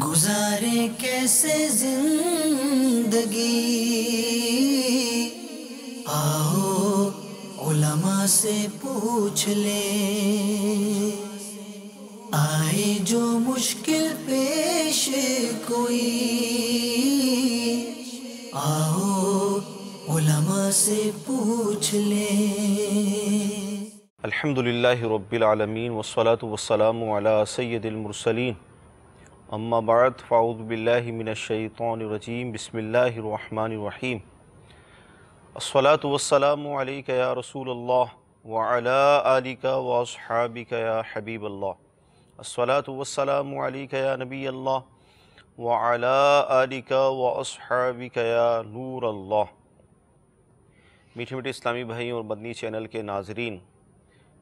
گزارے کیسے زندگی؟ آؤ علماء سے پوچھ لے۔ آئے جو مشکل پیش کوئی۔ آؤ علماء سے پوچھ لے۔ الحمد للہ رب العالمین، والصلاة والسلام علی سید المرسلین۔ اما بعد، فاعوذ باللہ من الشیطان الرجیم، بسم اللہ الرحمن الرحیم. الصلاة والسلام علیک یا رسول اللہ وعلا آلک واصحابک یا حبیب اللہ. الصلاة والسلام علیک یا نبی اللہ وعلا آلک واصحابک یا نور اللہ. میٹھے میٹھے اسلامی بھائیوں اور مدنی چینل کے ناظرین،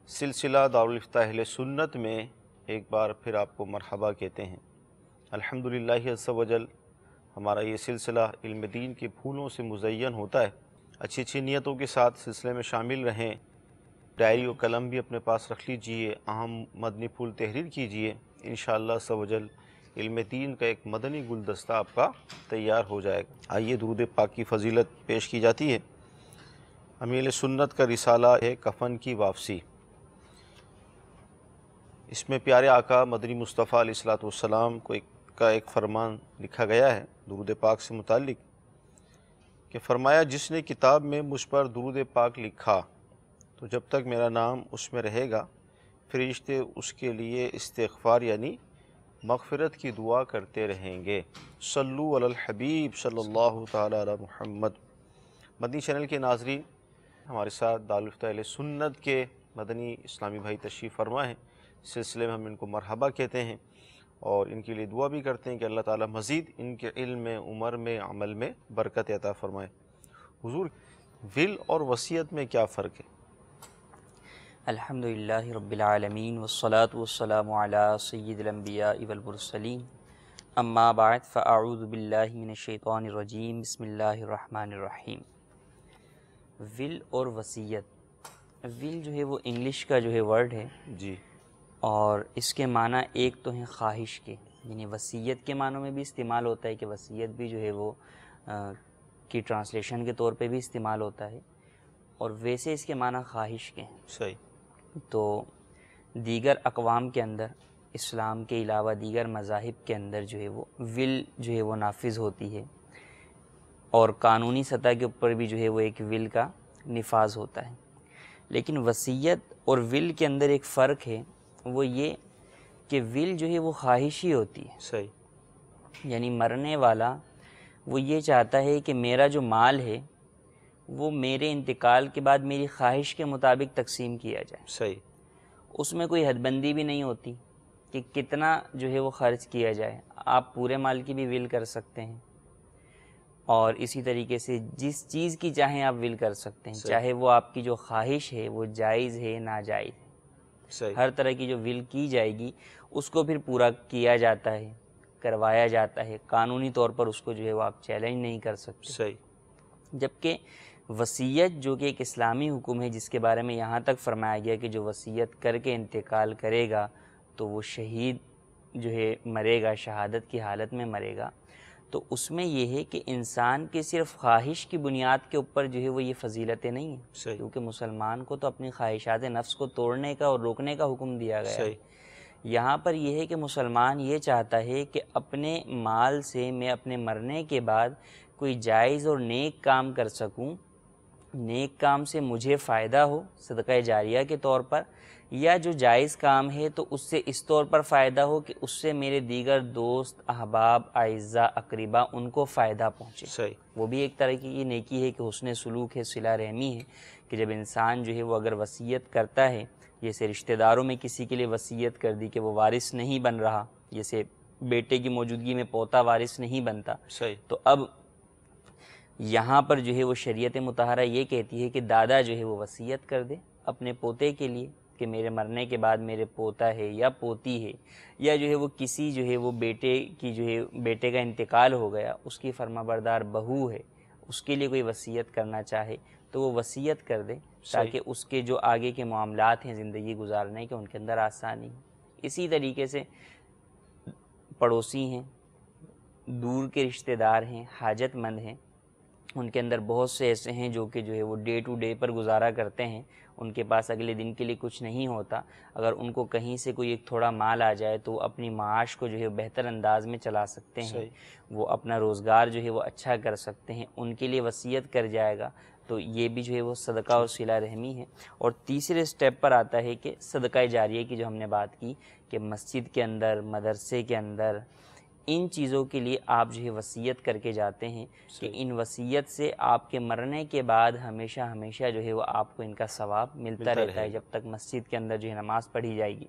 سلسلہ دارالفتہ اہل سنت میں ایک بار پھر آپ کو مرحبا کہتے ہیں۔ الحمدللہ عز و جل، ہمارا یہ سلسلہ علم دین کے پھولوں سے مزین ہوتا ہے۔ اچھی اچھی نیتوں کے ساتھ سلسلے میں شامل رہیں۔ ڈائری و قلم بھی اپنے پاس رکھ لیجیے، اہم مدنی پھول تحریر کیجیے۔ انشاءاللہ عز و جل، علم دین کا ایک مدنی گلدستہ آپ کا تیار ہو جائے گا۔ آئیے درود پاک کی فضیلت پیش کی جاتی ہے۔ امیل سنت کا رسالہ ہے، کفن کی واپسی۔ اس میں پیارے آقا مدنی مصطفیٰ علیہ الصلوۃ والسلام کو ایک کا ایک فرمان لکھا گیا ہے درود پاک سے متعلق کہ فرمایا، جس نے کتاب میں مجھ پر درود پاک لکھا، تو جب تک میرا نام اس میں رہے گا، فرشتے اس کے لیے استغفار یعنی مغفرت کی دعا کرتے رہیں گے۔ صلو علی الحبیب صلی اللہ تعالی علی محمد۔ مدنی چینل کے ناظرین، ہمارے ساتھ دارالفتہ اہل سنت کے مدنی اسلامی بھائی تشریف فرما ہیں۔ سلسلے میں ہم ان کو مرحبا کہتے ہیں۔ اور ان کے لیے دعا بھی کرتے ہیں کہ اللہ تعالی مزید ان کے علم میں عمر میں عمل میں برکت عطا فرمائے۔ حضور ول اور وصیت میں کیا فرق ہے؟ الحمد للہ رب العالمین والصلاة والسلام علی سید الانبیاء والمرسلین۔ اما بعد فاعوذ باللہ من الشیطان الرجیم بسم اللہ الرحمن الرحیم۔ ول اور وصیت۔ ول جو ہے وہ انگلش کا جو ہے ورڈ ہے۔ جی۔ اور اس کے معنی ایک تو ہیں خواہش کے یعنی وصیت کے معنوں میں بھی استعمال ہوتا ہے کہ وصیت بھی جو ہے وہ کی ٹرانسلیشن کے طور پہ بھی استعمال ہوتا ہے اور ویسے اس کے معنی خواہش کے ہیں۔ صحیح۔ تو دیگر اقوام کے اندر اسلام کے علاوہ دیگر مذاہب کے اندر جو ہے وہ ول جو ہے وہ نافذ ہوتی ہے اور قانونی سطح کے اوپر بھی جو ہے وہ ایک ول کا نفاذ ہوتا ہے۔ لیکن وصیت اور ول کے اندر ایک فرق ہے وہ یہ کہ ول جو ہے وہ خواہشی ہوتی ہے۔ صحیح۔ یعنی مرنے والا وہ یہ چاہتا ہے کہ میرا جو مال ہے وہ میرے انتقال کے بعد میری خواہش کے مطابق تقسیم کیا جائے۔ صحیح۔ اس میں کوئی حد بندی بھی نہیں ہوتی کہ کتنا جو ہے وہ خرچ کیا جائے۔ آپ پورے مال کی بھی ول کر سکتے ہیں۔ اور اسی طریقے سے جس چیز کی چاہیں آپ ول کر سکتے ہیں۔ صحیح۔ چاہے وہ آپ کی جو خواہش ہے وہ جائز ہے ناجائز۔ صحیح ہر طرح کی جو ول کی جائے گی اس کو پھر پورا کیا جاتا ہے کروایا جاتا ہے۔ قانونی طور پر اس کو جو ہے وہ آپ چیلنج نہیں کر سکتے۔ صحیح جبکہ وصیت جو کہ ایک اسلامی حکم ہے جس کے بارے میں یہاں تک فرمایا گیا کہ جو وصیت کر کے انتقال کرے گا تو وہ شہید جو ہے مرے گا شہادت کی حالت میں مرے گا۔ تو اس میں یہ ہے کہ انسان کی صرف خواہش کی بنیاد کے اوپر جو ہے وہ یہ فضیلتیں نہیں ہیں۔ صحیح۔ کیونکہ مسلمان کو تو اپنی خواہشات نفس کو توڑنے کا اور روکنے کا حکم دیا گیا ہے۔ صحیح۔ یہاں پر یہ ہے کہ مسلمان یہ چاہتا ہے کہ اپنے مال سے میں اپنے مرنے کے بعد کوئی جائز اور نیک کام کر سکوں۔ نیک کام سے مجھے فائدہ ہو صدقہ جاریہ کے طور پر۔ یا جو جائز کام ہے تو اس سے اس طور پر فائدہ ہو کہ اس سے میرے دیگر دوست احباب اعزاء اقربا ان کو فائدہ پہنچے۔ صحیح۔ وہ بھی ایک طرح کی یہ نیکی ہے کہ حسن سلوک ہے صلہ رحمی ہے کہ جب انسان جو ہے وہ اگر وصیت کرتا ہے جیسے رشتہ داروں میں کسی کے لیے وصیت کر دی کہ وہ وارث نہیں بن رہا جیسے بیٹے کی موجودگی میں پوتا وارث نہیں بنتا صحیح۔ تو اب یہاں پر جو ہے وہ شریعت متحرہ یہ کہتی ہے کہ دادا جو ہے وہ وصیت کر دے اپنے پوتے کے لیے کہ میرے مرنے کے بعد میرے پوتا ہے یا پوتی ہے یا جو ہے وہ کسی جو ہے وہ بیٹے کی جو ہے بیٹے کا انتقال ہو گیا اس کی فرما بردار بہو ہے اس کے لیے کوئی وصیت کرنا چاہے تو وہ وصیت کر دے تاکہ اس کے جو آگے کے معاملات ہیں زندگی گزارنے کے ان کے اندر آسانی اسی طریقے سے پڑوسی ہیں دور کے رشتہ دار ہیں حاجت مند ہیں۔ ان کے اندر بہت سے ایسے ہیں جو کہ جو ہے وہ ڈے ٹو ڈے پر گزارا کرتے ہیں۔ ان کے پاس اگلے دن کے لیے کچھ نہیں ہوتا اگر ان کو کہیں سے کوئی ایک تھوڑا مال آ جائے تو وہ اپنی معاش کو جو ہے بہتر انداز میں چلا سکتے ہیں۔ وہ اپنا روزگار جو ہے وہ اچھا کر سکتے ہیں ان کے لیے وصیت کر جائے گا۔ تو یہ بھی جو ہے وہ صدقہ اور صلہ رحمی ہے اور تیسرے سٹیپ پر آتا ہے کہ صدقہ جاریہ کی جو ہم نے بات کی کہ مسجد کے اندر مدرسے کے اندر ان چیزوں کے لیے آپ جو ہے وصیت کر کے جاتے ہیں کہ ان وصیت سے آپ کے مرنے کے بعد ہمیشہ ہمیشہ جو ہے وہ آپ کو ان کا ثواب ملتا رہتا ہے جب تک مسجد کے اندر جو ہے نماز پڑھی جائے گی۔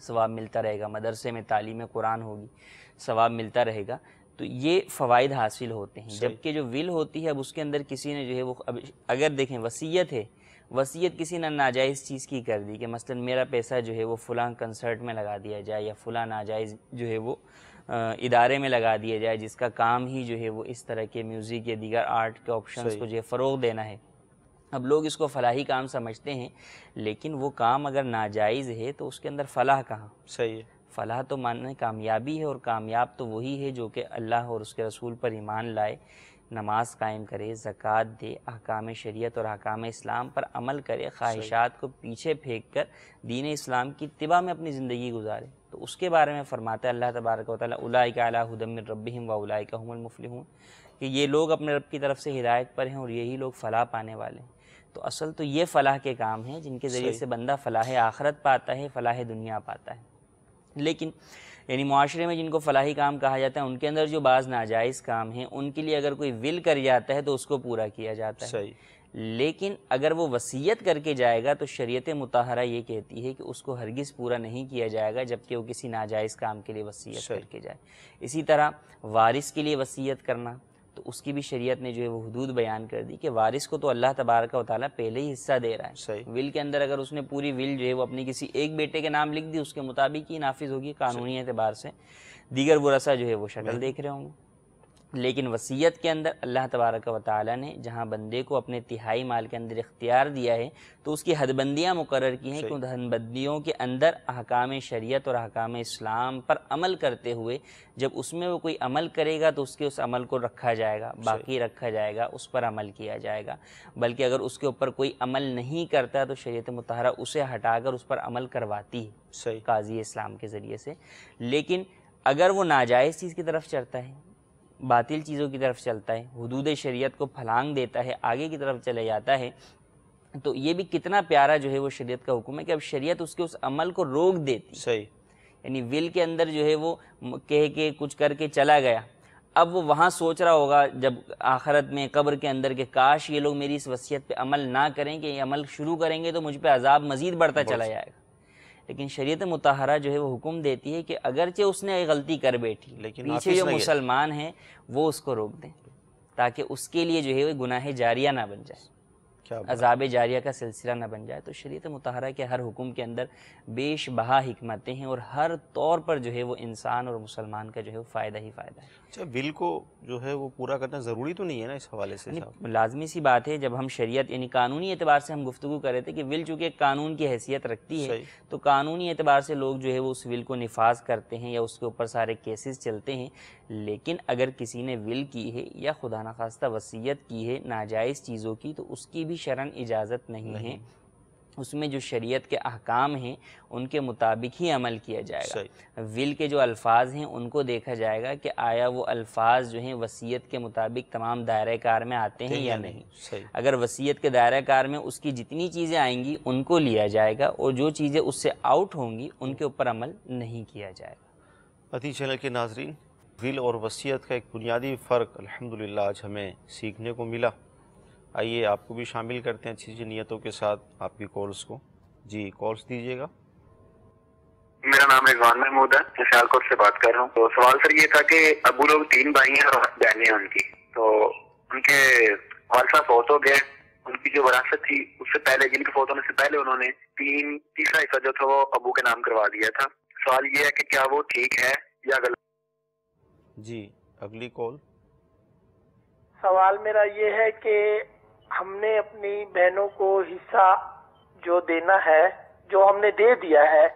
ثواب ملتا رہے گا۔ مدرسے میں تعلیم قرآن ہوگی ثواب ملتا رہے گا۔ تو یہ فوائد حاصل ہوتے ہیں۔ جبکہ جو ول ہوتی ہے اب اس کے اندر کسی نے جو ہے وہ اگر دیکھیں وصیت ہے وصیت کسی نے ناجائز چیز کی کر دی کہ مثلا میرا پیسہ جو ہے وہ فلاں کنسرٹ میں لگا دیا جائے یا فلاں ناجائز جو ہے وہ ادارے میں لگا دیا جائے جس کا کام ہی جو ہے وہ اس طرح کے میوزک یا دیگر آرٹ کے آپشنس کو جو ہے فروغ دینا ہے۔ اب لوگ اس کو فلاحی کام سمجھتے ہیں لیکن وہ کام اگر ناجائز ہے تو اس کے اندر فلاح کہاں؟ صحیح ہے۔ فلاح تو ماننا کامیابی ہے اور کامیاب تو وہی ہے جو کہ اللہ اور اس کے رسول پر ایمان لائے نماز قائم کرے زکوٰۃ دے احکام شریعت اور احکام اسلام پر عمل کرے خواہشات کو پیچھے پھینک کر دین اسلام کی اتباع میں اپنی زندگی گزارے۔ تو اس کے بارے میں فرماتا ہے اللہ تبارک و تعالیٰ الائی کا اعلیٰ حدم ربیم و الائی کا حم المفلحون کہ یہ لوگ اپنے رب کی طرف سے ہدایت پر ہیں اور یہی لوگ فلاح پانے والے ہیں۔ تو اصل تو یہ فلاح کے کام ہیں جن کے ذریعے سے بندہ فلاح آخرت پاتا ہے فلاح دنیا پاتا ہے۔ لیکن یعنی معاشرے میں جن کو فلاحی کام کہا جاتا ہے ان کے اندر جو بعض ناجائز کام ہیں ان کے لیے اگر کوئی ول کر جاتا ہے تو اس کو پورا کیا جاتا ہے۔ لیکن اگر وہ وصیت کر کے جائے گا تو شریعت متحرہ یہ کہتی ہے کہ اس کو ہرگز پورا نہیں کیا جائے گا جبکہ وہ کسی ناجائز کام کے لیے وصیت کر کے جائے. اسی طرح وارث کے لیے وصیت کرنا تو اس کی بھی شریعت نے جو ہے وہ حدود بیان کر دی کہ وارث کو تو اللہ تبارک و تعالیٰ پہلے ہی حصہ دے رہا ہے. صحیح. ول کے اندر اگر اس نے پوری ول جو ہے وہ اپنی کسی ایک بیٹے کے نام لکھ دی اس کے مطابق ہی نافذ ہوگی قانونی اعتبار سے. دیگر ورثہ جو ہے وہ شکل دیکھ رہے ہوں گے. لیکن وصیت کے اندر اللہ تبارک و تعالیٰ نے جہاں بندے کو اپنے تہائی مال کے اندر اختیار دیا ہے تو اس کی حد بندیاں مقرر کی ہیں کہ ان حد بندیوں کے اندر احکام شریعت اور احکام اسلام پر عمل کرتے ہوئے جب اس میں وہ کوئی عمل کرے گا تو اس کے اس عمل کو رکھا جائے گا باقی رکھا جائے گا اس پر عمل کیا جائے گا۔ بلکہ اگر اس کے اوپر کوئی عمل نہیں کرتا تو شریعت متحرہ اسے ہٹا کر اس پر عمل کرواتی ہے قاضی اسلام کے ذریعے سے۔ لیکن اگر وہ ناجائز چیز کی طرف چڑھتا ہے باطل چیزوں کی طرف چلتا ہے حدود شریعت کو پھلانگ دیتا ہے آگے کی طرف چلے جاتا ہے تو یہ بھی کتنا پیارا جو ہے وہ شریعت کا حکم ہے کہ اب شریعت اس کے اس عمل کو روک دیتی صحیح۔ یعنی ول کے اندر جو ہے وہ کہہ کے کچھ کر کے چلا گیا۔ اب وہ وہاں سوچ رہا ہوگا جب آخرت میں قبر کے اندر کہ کاش یہ لوگ میری اس وصیت پہ عمل نہ کریں کہ یہ عمل شروع کریں گے تو مجھ پہ عذاب مزید بڑھتا چلا جائے گا۔ لیکن شریعت متحرہ جو ہے وہ حکم دیتی ہے کہ اگرچہ اس نے غلطی کر بیٹھی لیکن پیچھے جو مسلمان ہیں وہ اس کو روک دیں تاکہ اس کے لیے جو ہے وہ گناہ جاریہ نہ بن جائے۔ عذاب جاریہ کا سلسلہ نہ بن جائے۔ تو شریعت متحرہ کے ہر حکم کے اندر بیش بہا حکمتیں ہیں اور ہر طور پر جو ہے وہ انسان اور مسلمان کا جو ہے وہ فائدہ ہی فائدہ ہے۔ اچھا ول کو جو ہے وہ پورا کرنا ضروری تو نہیں ہے نا اس حوالے سے یعنی لازمی سی بات ہے جب ہم شریعت یعنی قانونی اعتبار سے ہم گفتگو کر رہے تھے کہ ول چونکہ قانون کی حیثیت رکھتی ہے تو قانونی اعتبار سے لوگ جو ہے وہ اس ول کو نفاذ کرتے ہیں یا اس کے اوپر سارے کیسز چلتے ہیں۔ لیکن اگر کسی نے ول کی ہے یا خدا نخواستہ وصیت کی ہے ناجائز چیزوں کی تو اس کی بھی شرن اجازت نہیں ہے۔ اس میں جو شریعت کے احکام ہیں ان کے مطابق ہی عمل کیا جائے گا۔ ول کے جو الفاظ ہیں ان کو دیکھا جائے گا کہ آیا وہ الفاظ جو ہیں وصیت کے مطابق تمام دائرہ کار میں آتے ہیں یا نہیں۔ اگر وصیت کے دائرہ کار میں اس کی جتنی چیزیں آئیں گی ان کو لیا جائے گا اور جو چیزیں اس سے آؤٹ ہوں گی ان کے اوپر عمل نہیں کیا جائے گا۔ پتی چینل کے ناظرین ول اور وصیت کا ایک بنیادی فرق الحمدللہ آج ہمیں سیکھنے کو ملا۔ آئیے آپ کو بھی شامل کرتے ہیں اچھی اچھی نیتوں کے ساتھ آپ کی کالس کو۔ جی کالس دیجیے گا۔ میرا نام رضوان محمود ہے میں سیال کوٹ سے بات کر رہا ہوں۔ تو سوال سر یہ تھا کہ ابو لوگ تین بھائی ہیں اور بہنیں ہیں ان کی۔ تو ان کے والد فوت ہو گئے۔ ان کی جو وراثت تھی اس سے پہلے جن کے فوت ہونے سے پہلے انہوں نے تین تیسرا حصہ جو تھا وہ ابو کے نام کروا دیا تھا۔ سوال یہ ہے کہ کیا وہ ٹھیک ہے یا غلط؟ جی اگلی کال سوال میرا یہ ہے کہ ہم نے اپنی بہنوں کو حصہ جو دینا ہے، جو ہم نے دے دیا ہے،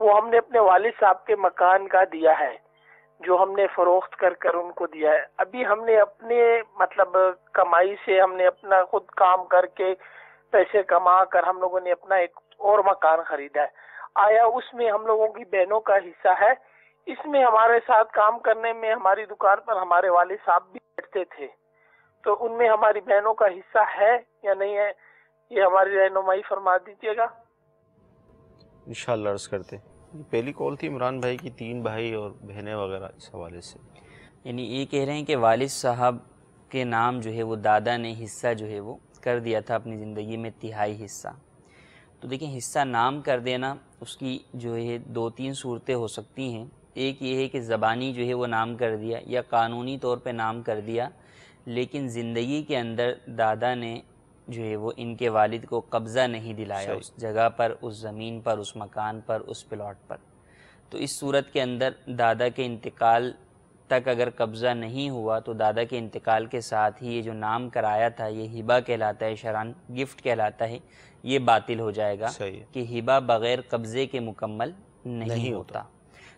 وہ ہم نے اپنے والد صاحب کے مکان کا دیا ہے، جو ہم نے فروخت کر کر ان کو دیا ہے۔ ابھی ہم نے اپنے مطلب کمائی سے ہم نے اپنا خود کام کر کے پیسے کما کر ہم لوگوں نے اپنا ایک اور مکان خریدا ہے۔ آیا اس میں ہم لوگوں کی بہنوں کا حصہ ہے۔ اس میں ہمارے ساتھ کام کرنے میں ہماری دکان پر ہمارے والد صاحب بھی بیٹھتے تھے۔ تو ان میں ہماری بہنوں کا حصہ ہے یا نہیں ہے یہ ہماری رہنمائی فرما دیجیے گا۔ انشاءاللہ عرض کرتے یہ پہلی کال تھی عمران بھائی کی تین بھائی اور بہنیں وغیرہ اس حوالے سے۔ یعنی یہ کہہ رہے ہیں کہ والد صاحب کے نام جو ہے وہ دادا نے حصہ جو ہے وہ کر دیا تھا اپنی زندگی میں تہائی حصہ۔ تو دیکھیں حصہ نام کر دینا اس کی جو ہے دو تین صورتیں ہو سکتی ہیں۔ ایک یہ ہے کہ زبانی جو ہے وہ نام کر دیا یا قانونی طور پہ نام کر دیا۔ لیکن زندگی کے اندر دادا نے جو ہے وہ ان کے والد کو قبضہ نہیں دلایا۔ اس جگہ پر اس زمین پر اس مکان پر اس پلاٹ پر۔ تو اس صورت کے اندر دادا کے انتقال تک اگر قبضہ نہیں ہوا تو دادا کے انتقال کے ساتھ ہی یہ جو نام کرایا تھا یہ ہبا کہلاتا ہے شران گفٹ کہلاتا ہے یہ باطل ہو جائے گا کہ ہبا بغیر قبضے کے مکمل نہیں, نہیں ہوتا۔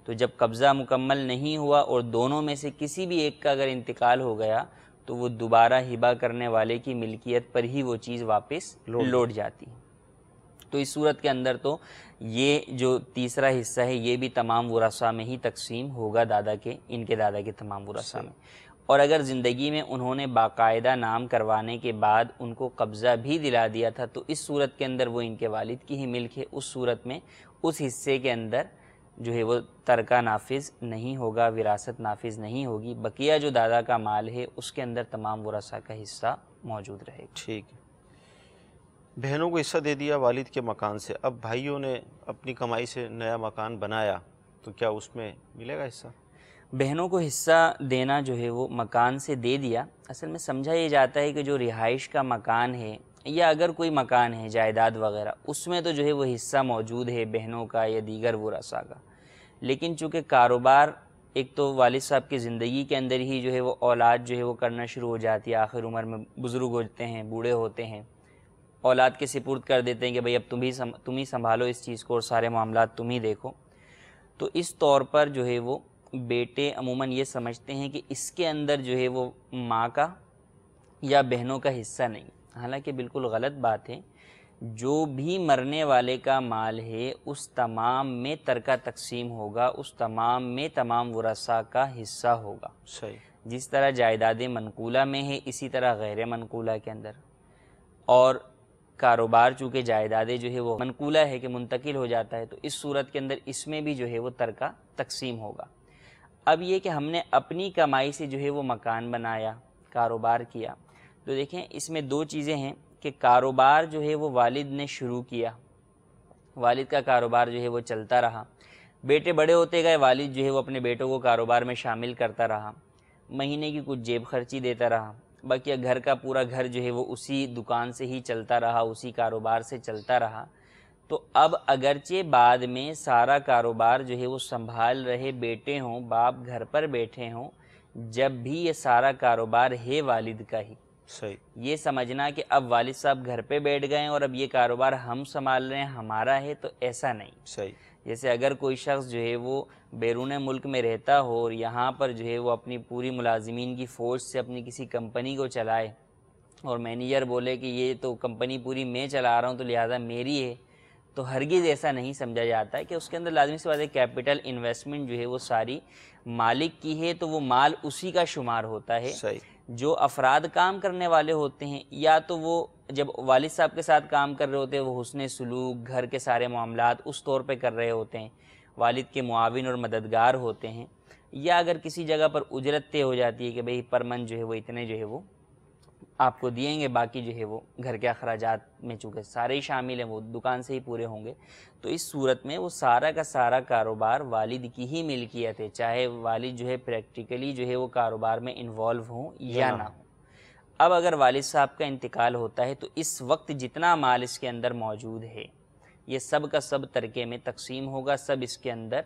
تو جب قبضہ مکمل نہیں ہوا اور دونوں میں سے کسی بھی ایک کا اگر انتقال ہو گیا تو وہ دوبارہ ہبا کرنے والے کی ملکیت پر ہی وہ چیز واپس لوٹ جاتی ہے۔ تو اس صورت کے اندر تو یہ جو تیسرا حصہ ہے یہ بھی تمام ورثہ میں ہی تقسیم ہوگا دادا کے ان کے دادا کے تمام ورثہ میں۔ اور اگر زندگی میں انہوں نے باقاعدہ نام کروانے کے بعد ان کو قبضہ بھی دلا دیا تھا تو اس صورت کے اندر وہ ان کے والد کی ہی ملک ہے۔ اس صورت میں اس حصے کے اندر جو ہے وہ ترکہ نافذ نہیں ہوگا وراثت نافذ نہیں ہوگی بقیہ جو دادا کا مال ہے اس کے اندر تمام ورثہ کا حصہ موجود رہے گا۔ ٹھیک ہے۔ بہنوں کو حصہ دے دیا والد کے مکان سے۔ اب بھائیوں نے اپنی کمائی سے نیا مکان بنایا تو کیا اس میں ملے گا حصہ؟ بہنوں کو حصہ دینا جو ہے وہ مکان سے دے دیا۔ اصل میں سمجھا یہ جاتا ہے کہ جو رہائش کا مکان ہے یا اگر کوئی مکان ہے جائیداد وغیرہ اس میں تو جو ہے وہ حصہ موجود ہے بہنوں کا یا دیگر ورثہ کا۔ لیکن چونکہ کاروبار ایک تو والد صاحب کی زندگی کے اندر ہی جو ہے وہ اولاد جو ہے وہ کرنا شروع ہو جاتی ہے، آخر عمر میں بزرگ ہوتے ہیں، بوڑھے ہوتے ہیں۔ اولاد کے سپرد کر دیتے ہیں کہ بھئی اب تم ہی سم- تم ہی سنبھالو اس چیز کو اور سارے معاملات تم ہی دیکھو۔ تو اس طور پر جو ہے وہ بیٹے عموماً یہ سمجھتے ہیں کہ اس کے اندر جو ہے وہ ماں کا یا بہنوں کا حصہ نہیں۔ حالانکہ بالکل غلط بات ہے۔ جو بھی مرنے والے کا مال ہے اس تمام میں ترکہ تقسیم ہوگا اس تمام میں تمام ورثہ کا حصہ ہوگا۔ صحیح۔ جس طرح جائیداد منقولہ میں ہے اسی طرح غیر منقولہ کے اندر۔ اور کاروبار چونکہ جائیدادیں جو ہے وہ منقولہ ہے کہ منتقل ہو جاتا ہے تو اس صورت کے اندر اس میں بھی جو ہے وہ ترکہ تقسیم ہوگا۔ اب یہ کہ ہم نے اپنی کمائی سے جو ہے وہ مکان بنایا کاروبار کیا۔ تو دیکھیں اس میں دو چیزیں ہیں۔ کہ کاروبار جو ہے وہ والد نے شروع کیا۔ والد کا کاروبار جو ہے وہ چلتا رہا۔ بیٹے بڑے ہوتے گئے، والد جو ہے وہ اپنے بیٹوں کو کاروبار میں شامل کرتا رہا۔ مہینے کی کچھ جیب خرچی دیتا رہا۔ باقی گھر کا پورا گھر جو ہے وہ اسی دکان سے ہی چلتا رہا، اسی کاروبار سے چلتا رہا۔ تو اب اگرچہ بعد میں سارا کاروبار جو ہے وہ سنبھال رہے بیٹے ہوں، باپ گھر پر بیٹھے ہوں، جب بھی یہ سارا کاروبار ہے والد کا ہی۔ صحیح۔ یہ سمجھنا کہ اب والد صاحب گھر پہ بیٹھ گئے ہیں اور اب یہ کاروبار ہم سنبھال رہے ہیں ہمارا ہے تو ایسا نہیں۔ صحیح۔ جیسے اگر کوئی شخص جو ہے وہ بیرون ملک میں رہتا ہو اور یہاں پر جو ہے وہ اپنی پوری ملازمین کی فورس سے اپنی کسی کمپنی کو چلائے اور مینیجر بولے کہ یہ تو کمپنی پوری میں چلا رہا ہوں تو لہٰذا میری ہے تو ہرگز ایسا نہیں سمجھا جاتا ہے کہ اس کے اندر لازمی سی بات ہے کیپٹل انویسٹمنٹ جو ہے وہ ساری مالک کی ہے تو وہ مال اسی کا شمار ہوتا ہے۔ صحیح۔ جو افراد کام کرنے والے ہوتے ہیں، یا تو وہ جب والد صاحب کے ساتھ کام کر رہے ہوتے ہیں، وہ حسن سلوک، گھر کے سارے معاملات اس طور پہ کر رہے ہوتے ہیں، والد کے معاون اور مددگار ہوتے ہیں، یا اگر کسی جگہ پر اجرت طے ہو جاتی ہے کہ بھئی پر من جو ہے وہ اتنے جو ہے وہ آپ کو دیں گے باقی جو ہے وہ گھر کے اخراجات میں چونکہ سارے ہی شامل ہیں وہ دکان سے ہی پورے ہوں گے۔ تو اس صورت میں وہ سارا کا سارا کاروبار والد کی ہی ملکیت ہے چاہے والد جو ہے پریکٹیکلی جو ہے وہ کاروبار میں انوالو ہوں یا نہ ہوں۔ اب اگر والد صاحب کا انتقال ہوتا ہے تو اس وقت جتنا مال اس کے اندر موجود ہے یہ سب کا سب ترکے میں تقسیم ہوگا سب اس کے اندر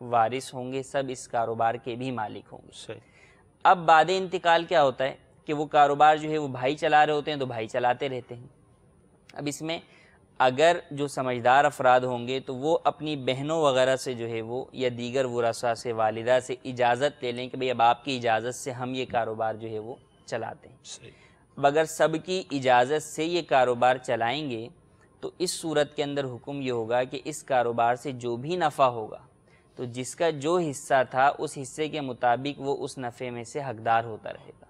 وارث ہوں گے سب اس کاروبار کے بھی مالک ہوں گے۔ اب بعد انتقال کیا ہوتا ہے؟ کہ وہ کاروبار جو ہے وہ بھائی چلا رہے ہوتے ہیں تو بھائی چلاتے رہتے ہیں۔ اب اس میں اگر جو سمجھدار افراد ہوں گے تو وہ اپنی بہنوں وغیرہ سے جو ہے وہ یا دیگر ورثہ سے والدہ سے اجازت لے لیں کہ بھئی اب آپ کی اجازت سے ہم یہ کاروبار جو ہے وہ چلاتے ہیں۔ صحیح۔ اگر سب کی اجازت سے یہ کاروبار چلائیں گے تو اس صورت کے اندر حکم یہ ہوگا کہ اس کاروبار سے جو بھی نفع ہوگا تو جس کا جو حصہ تھا اس حصے کے مطابق وہ اس نفع میں سے حقدار ہوتا رہے گا۔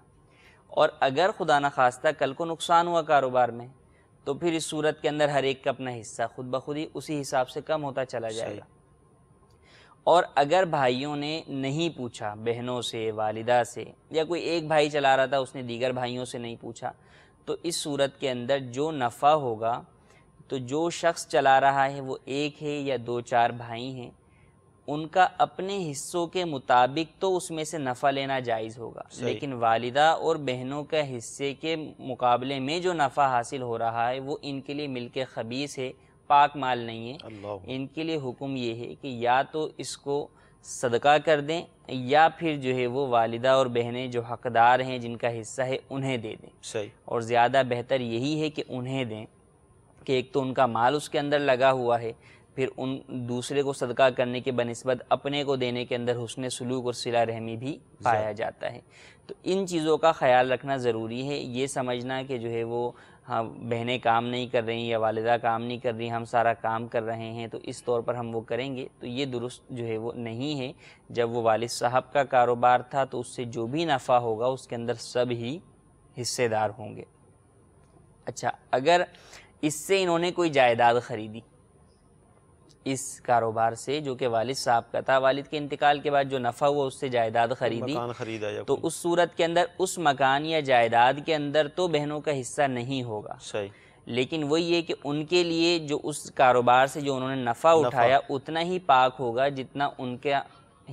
اور اگر خدا نخواستہ کل کو نقصان ہوا کاروبار میں تو پھر اس صورت کے اندر ہر ایک کا اپنا حصہ خود بخود ہی اسی حساب سے کم ہوتا چلا جائے گا۔ اور اگر بھائیوں نے نہیں پوچھا بہنوں سے والدہ سے یا کوئی ایک بھائی چلا رہا تھا اس نے دیگر بھائیوں سے نہیں پوچھا تو اس صورت کے اندر جو نفع ہوگا تو جو شخص چلا رہا ہے وہ ایک ہے یا دو چار بھائی ہیں ان کا اپنے حصوں کے مطابق تو اس میں سے نفع لینا جائز ہوگا۔ لیکن والدہ اور بہنوں کا حصے کے مقابلے میں جو نفع حاصل ہو رہا ہے وہ ان کے لیے مل کے خبیص ہے پاک مال نہیں ہے۔ ان کے لیے حکم یہ ہے کہ یا تو اس کو صدقہ کر دیں یا پھر جو ہے وہ والدہ اور بہنیں جو حقدار ہیں جن کا حصہ ہے انہیں دے دیں۔ صحیح۔ اور زیادہ بہتر یہی ہے کہ انہیں دیں کہ ایک تو ان کا مال اس کے اندر لگا ہوا ہے پھر ان دوسرے کو صدقہ کرنے کے بنسبت اپنے کو دینے کے اندر حسن سلوک اور صلہ رحمی بھی پایا جاتا ہے۔ تو ان چیزوں کا خیال رکھنا ضروری ہے۔ یہ سمجھنا کہ جو ہے وہ ہاں بہنیں کام نہیں کر رہی یا والدہ کام نہیں کر رہی ہم سارا کام کر رہے ہیں تو اس طور پر ہم وہ کریں گے۔ تو یہ درست جو ہے وہ نہیں ہے۔ جب وہ والد صاحب کا کاروبار تھا تو اس سے جو بھی نفع ہوگا اس کے اندر سب ہی حصے دار ہوں گے۔ اچھا اگر اس سے انہوں نے کوئی جائیداد خریدی اس کاروبار سے جو کہ والد صاحب کا تھا والد کے انتقال کے بعد جو نفع ہوا اس سے جائیداد خریدی۔ خریدا تو اس صورت کے اندر اس مکان یا جائیداد کے اندر تو بہنوں کا حصہ نہیں ہوگا۔ صحیح۔ لیکن وہ یہ کہ ان کے لیے جو اس کاروبار سے جو انہوں نے نفع۔ اٹھایا اتنا ہی پاک ہوگا جتنا ان کے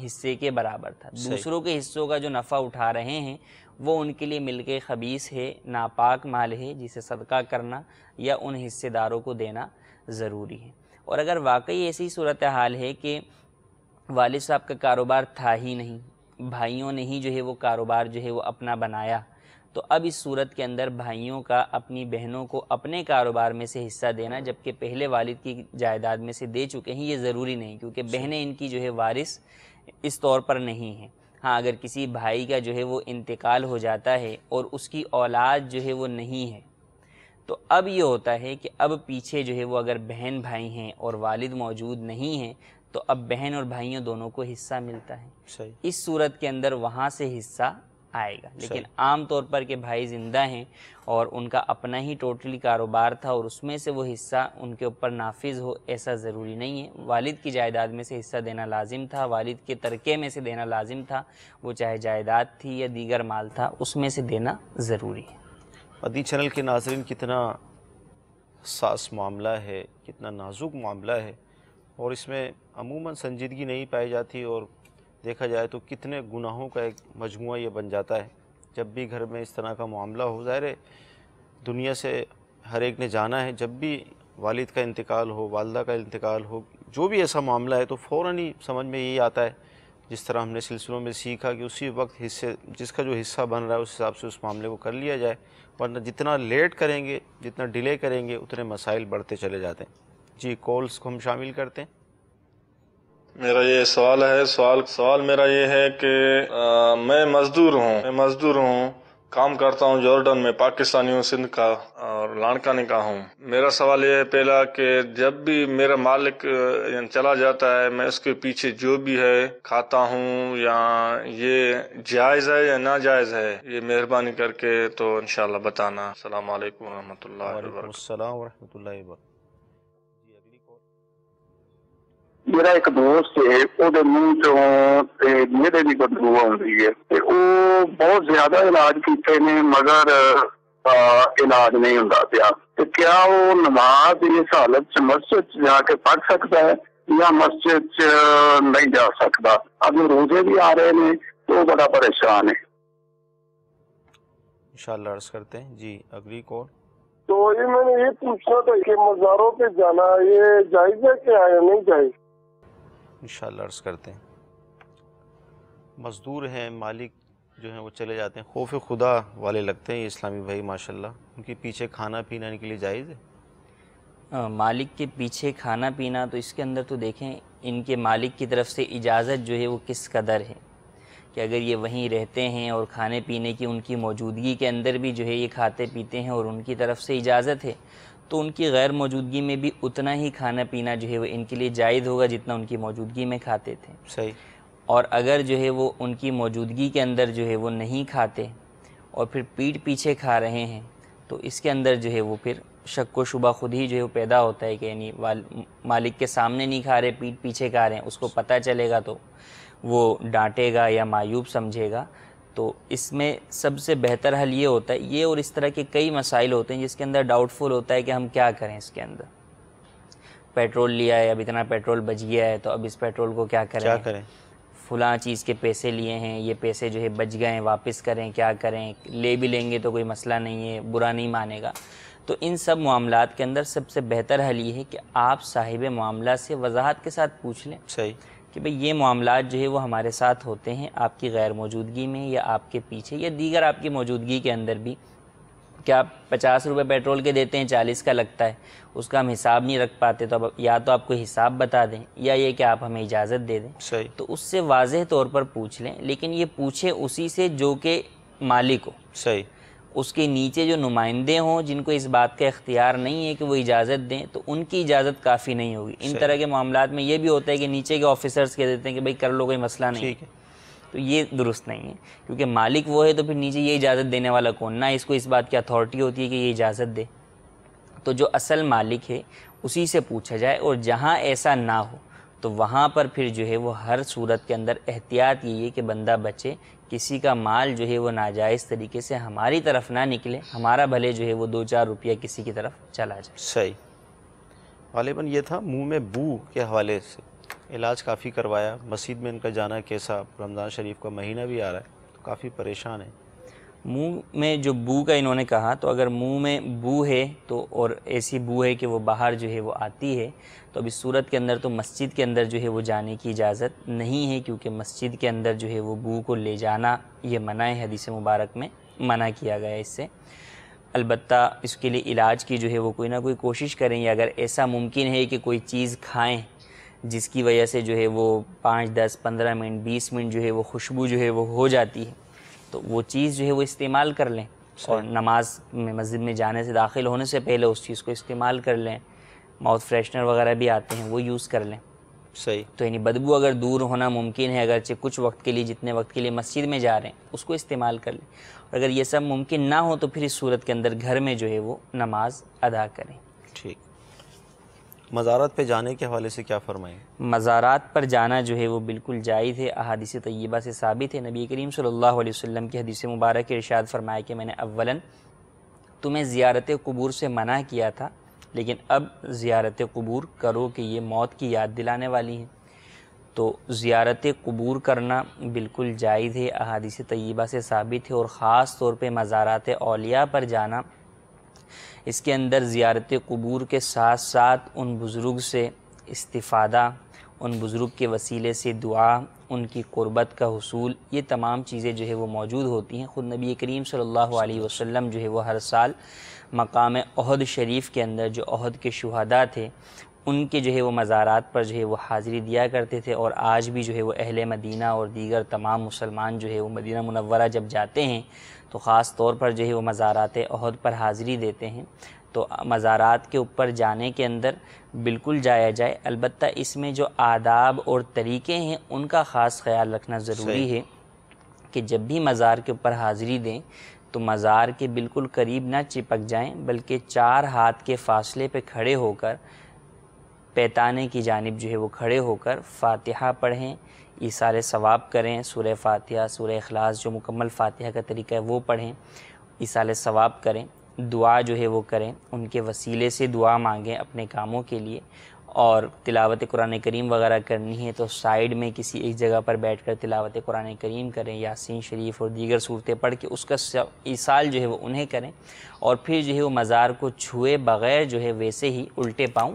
حصے کے برابر تھا۔ دوسروں کے حصوں کا جو نفع اٹھا رہے ہیں وہ ان کے لیے مل کے خبیص ہے ناپاک مال ہے جسے صدقہ کرنا یا ان حصے داروں کو دینا ضروری ہے۔ اور اگر واقعی ایسی صورتحال ہے کہ والد صاحب کا کاروبار تھا ہی نہیں بھائیوں نے ہی جو ہے وہ کاروبار جو ہے وہ اپنا بنایا تو اب اس صورت کے اندر بھائیوں کا اپنی بہنوں کو اپنے کاروبار میں سے حصہ دینا جبکہ پہلے والد کی جائیداد میں سے دے چکے ہیں یہ ضروری نہیں کیونکہ بہنیں ان کی جو ہے وارث اس طور پر نہیں ہیں۔ ہاں اگر کسی بھائی کا جو ہے وہ انتقال ہو جاتا ہے اور اس کی اولاد جو ہے وہ نہیں ہے تو اب یہ ہوتا ہے کہ اب پیچھے جو ہے وہ اگر بہن بھائی ہیں اور والد موجود نہیں ہیں تو اب بہن اور بھائیوں دونوں کو حصہ ملتا ہے۔ صحیح۔ اس صورت کے اندر وہاں سے حصہ آئے گا۔ لیکن عام طور پر کہ بھائی زندہ ہیں اور ان کا اپنا ہی ٹوٹلی کاروبار تھا اور اس میں سے وہ حصہ ان کے اوپر نافذ ہو ایسا ضروری نہیں ہے۔ والد کی جائیداد میں سے حصہ دینا لازم تھا والد کے ترکے میں سے دینا لازم تھا۔ وہ چاہے جائیداد تھی یا دیگر مال تھا اس میں سے دینا ضروری ہے۔ ادی چینل کے ناظرین، کتنا حساس معاملہ ہے، کتنا نازک معاملہ ہے۔ اور اس میں عموماً سنجیدگی نہیں پائی جاتی اور دیکھا جائے تو کتنے گناہوں کا ایک مجموعہ یہ بن جاتا ہے۔ جب بھی گھر میں اس طرح کا معاملہ ہو، ظاہر ہے، دنیا سے ہر ایک نے جانا ہے۔ جب بھی والد کا انتقال ہو، والدہ کا انتقال ہو، جو بھی ایسا معاملہ ہے، تو فوراً ہی سمجھ میں یہی آتا ہے جس طرح ہم نے سلسلوں میں سیکھا کہ اسی وقت حصے جس کا جو حصہ بن رہا ہے اس حساب سے اس معاملے کو کر لیا جائے۔ ورنہ جتنا لیٹ کریں گے جتنا ڈیلے کریں گے اتنے مسائل بڑھتے چلے جاتے ہیں۔ جی کالس کو ہم شامل کرتے ہیں؟ میرا یہ سوال ہے سوال سوال میرا یہ ہے کہ آ, میں مزدور ہوں میں مزدور ہوں۔ کام کرتا ہوں جارڈن میں پاکستانی ہوں سندھ کا اور لانکانی کا ہوں۔ میرا سوال یہ ہے پہلا کہ جب بھی میرا مالک یعنی چلا جاتا ہے، میں اس کے پیچھے جو بھی ہے کھاتا ہوں یا یہ جائز ہے یا ناجائز ہے، یہ مہربانی کر کے تو انشاءاللہ بتانا۔ السلام علیکم ورحمۃ اللہ وبرکاتہ۔ السلام ورحمۃ اللہ وبرکاتہ۔ ਮੇਰਾ ਇੱਕ ਦੋਸਤ ਹੈ ਉਹਦੇ ਮੂੰਹ ਚੋਂ ਤੇ ਮੇਰੇ ਵੀ ਬਦਬੂ ਆਉਂਦੀ ਹੈ ਤੇ ਉਹ ਬਹੁਤ ਜ਼ਿਆਦਾ ਇਲਾਜ ਕੀਤੇ ਨੇ ਮਗਰ ਅਹ, ਇਲਾਜ ਨਹੀਂ ਹੁੰਦਾ ਪਿਆ ਤੇ ਕਿਆ ਉਹ ਨਮਾਜ਼ ਇਸ ਹਾਲਤ ਚ ਮਸਜਿਦ ਚ ਜਾ ਕੇ ਪੜ ਸਕਦਾ ਹੈ ਜਾਂ ਮਸਜਿਦ ਚ ਨਹੀਂ ਜਾ ਸਕਦਾ ਅਬ ਰੋਜ਼ੇ ਵੀ ਆ ਰਹੇ ਨੇ ਤੇ ਉਹ ਬੜਾ ਪਰੇਸ਼ਾਨ ਹੈ انشاءاللہ عرض کرتے ہیں جی اگلی کال تو یہ میں نے یہ پوچھنا تھا کہ مزاروں پہ جانا یہ جائز ہے کہ یا نہیں جائز انشاءاللہ عرض کرتے ہیں۔ مزدور ہیں، مالک جو ہیں وہ چلے جاتے ہیں۔ خوف خدا والے لگتے ہیں یہ اسلامی بھائی، ماشاءاللہ۔ ان کے پیچھے کھانا پینا ان کے لیے جائز ہے؟ مالک کے پیچھے کھانا پینا تو اس کے اندر تو دیکھیں، ان کے مالک کی طرف سے اجازت جو ہے وہ کس قدر ہے؟ کہ اگر یہ وہیں رہتے ہیں اور کھانے پینے کی ان کی موجودگی کے اندر بھی جو ہے یہ کھاتے پیتے ہیں اور ان کی طرف سے اجازت ہے تو ان کی غیر موجودگی میں بھی اتنا ہی کھانا پینا جو ہے وہ ان کے لیے جائز ہوگا جتنا ان کی موجودگی میں کھاتے تھے۔ صحیح۔ اور اگر جو ہے وہ ان کی موجودگی کے اندر جو ہے وہ نہیں کھاتے اور پھر پیٹ پیچھے کھا رہے ہیں تو اس کے اندر جو ہے وہ پھر شک و شبہ خود ہی جو ہے وہ پیدا ہوتا ہے کہ یعنی مالک کے سامنے نہیں کھا رہے پیٹ پیچھے کھا رہے ہیں اس کو پتہ چلے گا تو وہ ڈانٹے گا یا معیوب سمجھے گا۔ تو اس میں سب سے بہتر حل یہ ہوتا ہے یہ اور اس طرح کے کئی مسائل ہوتے ہیں جس کے اندر ڈاؤٹ فل ہوتا ہے کہ ہم کیا کریں اس کے اندر۔ پیٹرول لیا ہے اب اتنا پیٹرول بچ گیا ہے تو اب اس پیٹرول کو کیا کریں؟ کیا کریں؟ فلاں چیز کے پیسے لیے ہیں یہ پیسے جو ہے بچ گئے ہیں واپس کریں کیا کریں؟ لے بھی لیں گے تو کوئی مسئلہ نہیں ہے برا نہیں مانے گا۔ تو ان سب معاملات کے اندر سب سے بہتر حل یہ ہے کہ آپ صاحب معاملات سے وضاحت کے ساتھ پوچھ لیں۔ صحیح۔ کہ بھئی یہ معاملات جو ہے وہ ہمارے ساتھ ہوتے ہیں آپ کی غیر موجودگی میں یا آپ کے پیچھے یا دیگر آپ کی موجودگی کے اندر بھی۔ کیا آپ پچاس روپے پیٹرول کے دیتے ہیں چالیس کا لگتا ہے اس کا ہم حساب نہیں رکھ پاتے تو اب یا تو آپ کو حساب بتا دیں یا یہ کہ آپ ہمیں اجازت دے دیں۔ صحیح۔ تو اس سے واضح طور پر پوچھ لیں لیکن یہ پوچھیں اسی سے جو کہ مالک ہو۔ صحیح۔ اس کے نیچے جو نمائندے ہوں جن کو اس بات کا اختیار نہیں ہے کہ وہ اجازت دیں تو ان کی اجازت کافی نہیں ہوگی۔ ان۔ طرح کے معاملات میں یہ بھی ہوتا ہے کہ نیچے کے آفیسرز کہہ دیتے ہیں کہ بھائی کر لو کوئی مسئلہ نہیں۔ ہے۔ تو یہ درست نہیں ہے۔ کیونکہ مالک وہ ہے تو پھر نیچے یہ اجازت دینے والا کون؟ نہ اس کو اس بات کی اتھارٹی ہوتی ہے کہ یہ اجازت دے۔ تو جو اصل مالک ہے اسی سے پوچھا جائے اور جہاں ایسا نہ ہو تو وہاں پر پھر جو ہے وہ ہر صورت کے اندر احتیاط یہ ہے کہ بندہ بچے کسی کا مال جو ہے وہ ناجائز طریقے سے ہماری طرف نہ نکلے ہمارا بھلے جو ہے وہ دو چار روپیہ کسی کی طرف چلا جائے۔ صحیح۔ غالباً یہ تھا منہ میں بو کے حوالے سے۔ علاج کافی کروایا مسجد میں ان کا جانا کیسا رمضان شریف کا مہینہ بھی آ رہا ہے تو کافی پریشان ہے منہ میں جو بو کا انہوں نے کہا تو اگر منہ میں بو ہے تو اور ایسی بو ہے کہ وہ باہر جو ہے وہ آتی ہے تو اب اس صورت کے اندر تو مسجد کے اندر جو ہے وہ جانے کی اجازت نہیں ہے کیونکہ مسجد کے اندر جو ہے وہ بو کو لے جانا یہ منع ہے حدیث مبارک میں منع کیا گیا ہے اس سے۔ البتہ اس کے لیے علاج کی جو ہے وہ کوئی نہ کوئی کوشش کریں یا اگر ایسا ممکن ہے کہ کوئی چیز کھائیں جس کی وجہ سے جو ہے وہ پانچ دس پندرہ منٹ بیس منٹ جو ہے وہ خوشبو جو ہے وہ ہو جاتی ہے تو وہ چیز جو ہے وہ استعمال کر لیں۔ اور نماز میں مسجد میں جانے سے داخل ہونے سے پہلے اس چیز کو استعمال کر لیں۔ ماؤتھ فریشنر وغیرہ بھی آتے ہیں وہ یوز کر لیں۔ صحیح۔ تو یعنی بدبو اگر دور ہونا ممکن ہے اگرچہ کچھ وقت کے لیے جتنے وقت کے لیے مسجد میں جا رہے ہیں اس کو استعمال کر لیں۔ اور اگر یہ سب ممکن نہ ہو تو پھر اس صورت کے اندر گھر میں جو ہے وہ نماز ادا کریں۔ ٹھیک۔ مزارات پہ جانے کے حوالے سے کیا فرمائیں؟ مزارات پر جانا جو ہے وہ بالکل جائز ہے احادیث طیبہ سے ثابت ہے۔ نبی کریم صلی اللہ علیہ وسلم کی حدیث مبارک ارشاد فرمایا کہ میں نے اولاً تمہیں زیارت قبور سے منع کیا تھا لیکن اب زیارت قبور کرو کہ یہ موت کی یاد دلانے والی ہیں۔ تو زیارت قبور کرنا بالکل جائز ہے، احادیث طیبہ سے ثابت ہے اور خاص طور پہ مزارات اولیاء پر جانا۔ اس کے اندر زیارت قبور کے ساتھ ساتھ ان بزرگ سے استفادہ، ان بزرگ کے وسیلے سے دعا، ان کی قربت کا حصول، یہ تمام چیزیں جو ہے وہ موجود ہوتی ہیں۔ خود نبی کریم صلی اللہ علیہ وسلم جو ہے وہ ہر سال مقام عہد شریف کے اندر جو عہد کے شہداء تھے ان کے جو ہے وہ مزارات پر جو ہے وہ حاضری دیا کرتے تھے اور آج بھی جو ہے وہ اہل مدینہ اور دیگر تمام مسلمان جو ہے وہ مدینہ منورہ جب جاتے ہیں تو خاص طور پر جو ہے وہ مزارات عہد پر حاضری دیتے ہیں۔ تو مزارات کے اوپر جانے کے اندر بالکل جایا جائے۔ البتہ اس میں جو آداب اور طریقے ہیں ان کا خاص خیال رکھنا ضروری ہے کہ جب بھی مزار کے اوپر حاضری دیں تو مزار کے بالکل قریب نہ چپک جائیں، بلکہ چار ہاتھ کے فاصلے پہ کھڑے ہو کر پیتانے کی جانب جو ہے وہ کھڑے ہو کر فاتحہ پڑھیں ایسال ثواب کریں، سورہ فاتحہ، سورہ اخلاص جو مکمل فاتحہ کا طریقہ ہے وہ پڑھیں ایسال ثواب کریں، دعا جو ہے وہ کریں، ان کے وسیلے سے دعا مانگیں اپنے کاموں کے لیے۔ اور تلاوت قرآن کریم وغیرہ کرنی ہے تو سائیڈ میں کسی ایک جگہ پر بیٹھ کر تلاوت قرآن کریم کریں، یاسین شریف اور دیگر صورتیں پڑھ کے اس کا ایصال جو ہے وہ انہیں کریں اور پھر جو ہے وہ مزار کو چھوئے بغیر جو ہے ویسے ہی الٹے پاؤں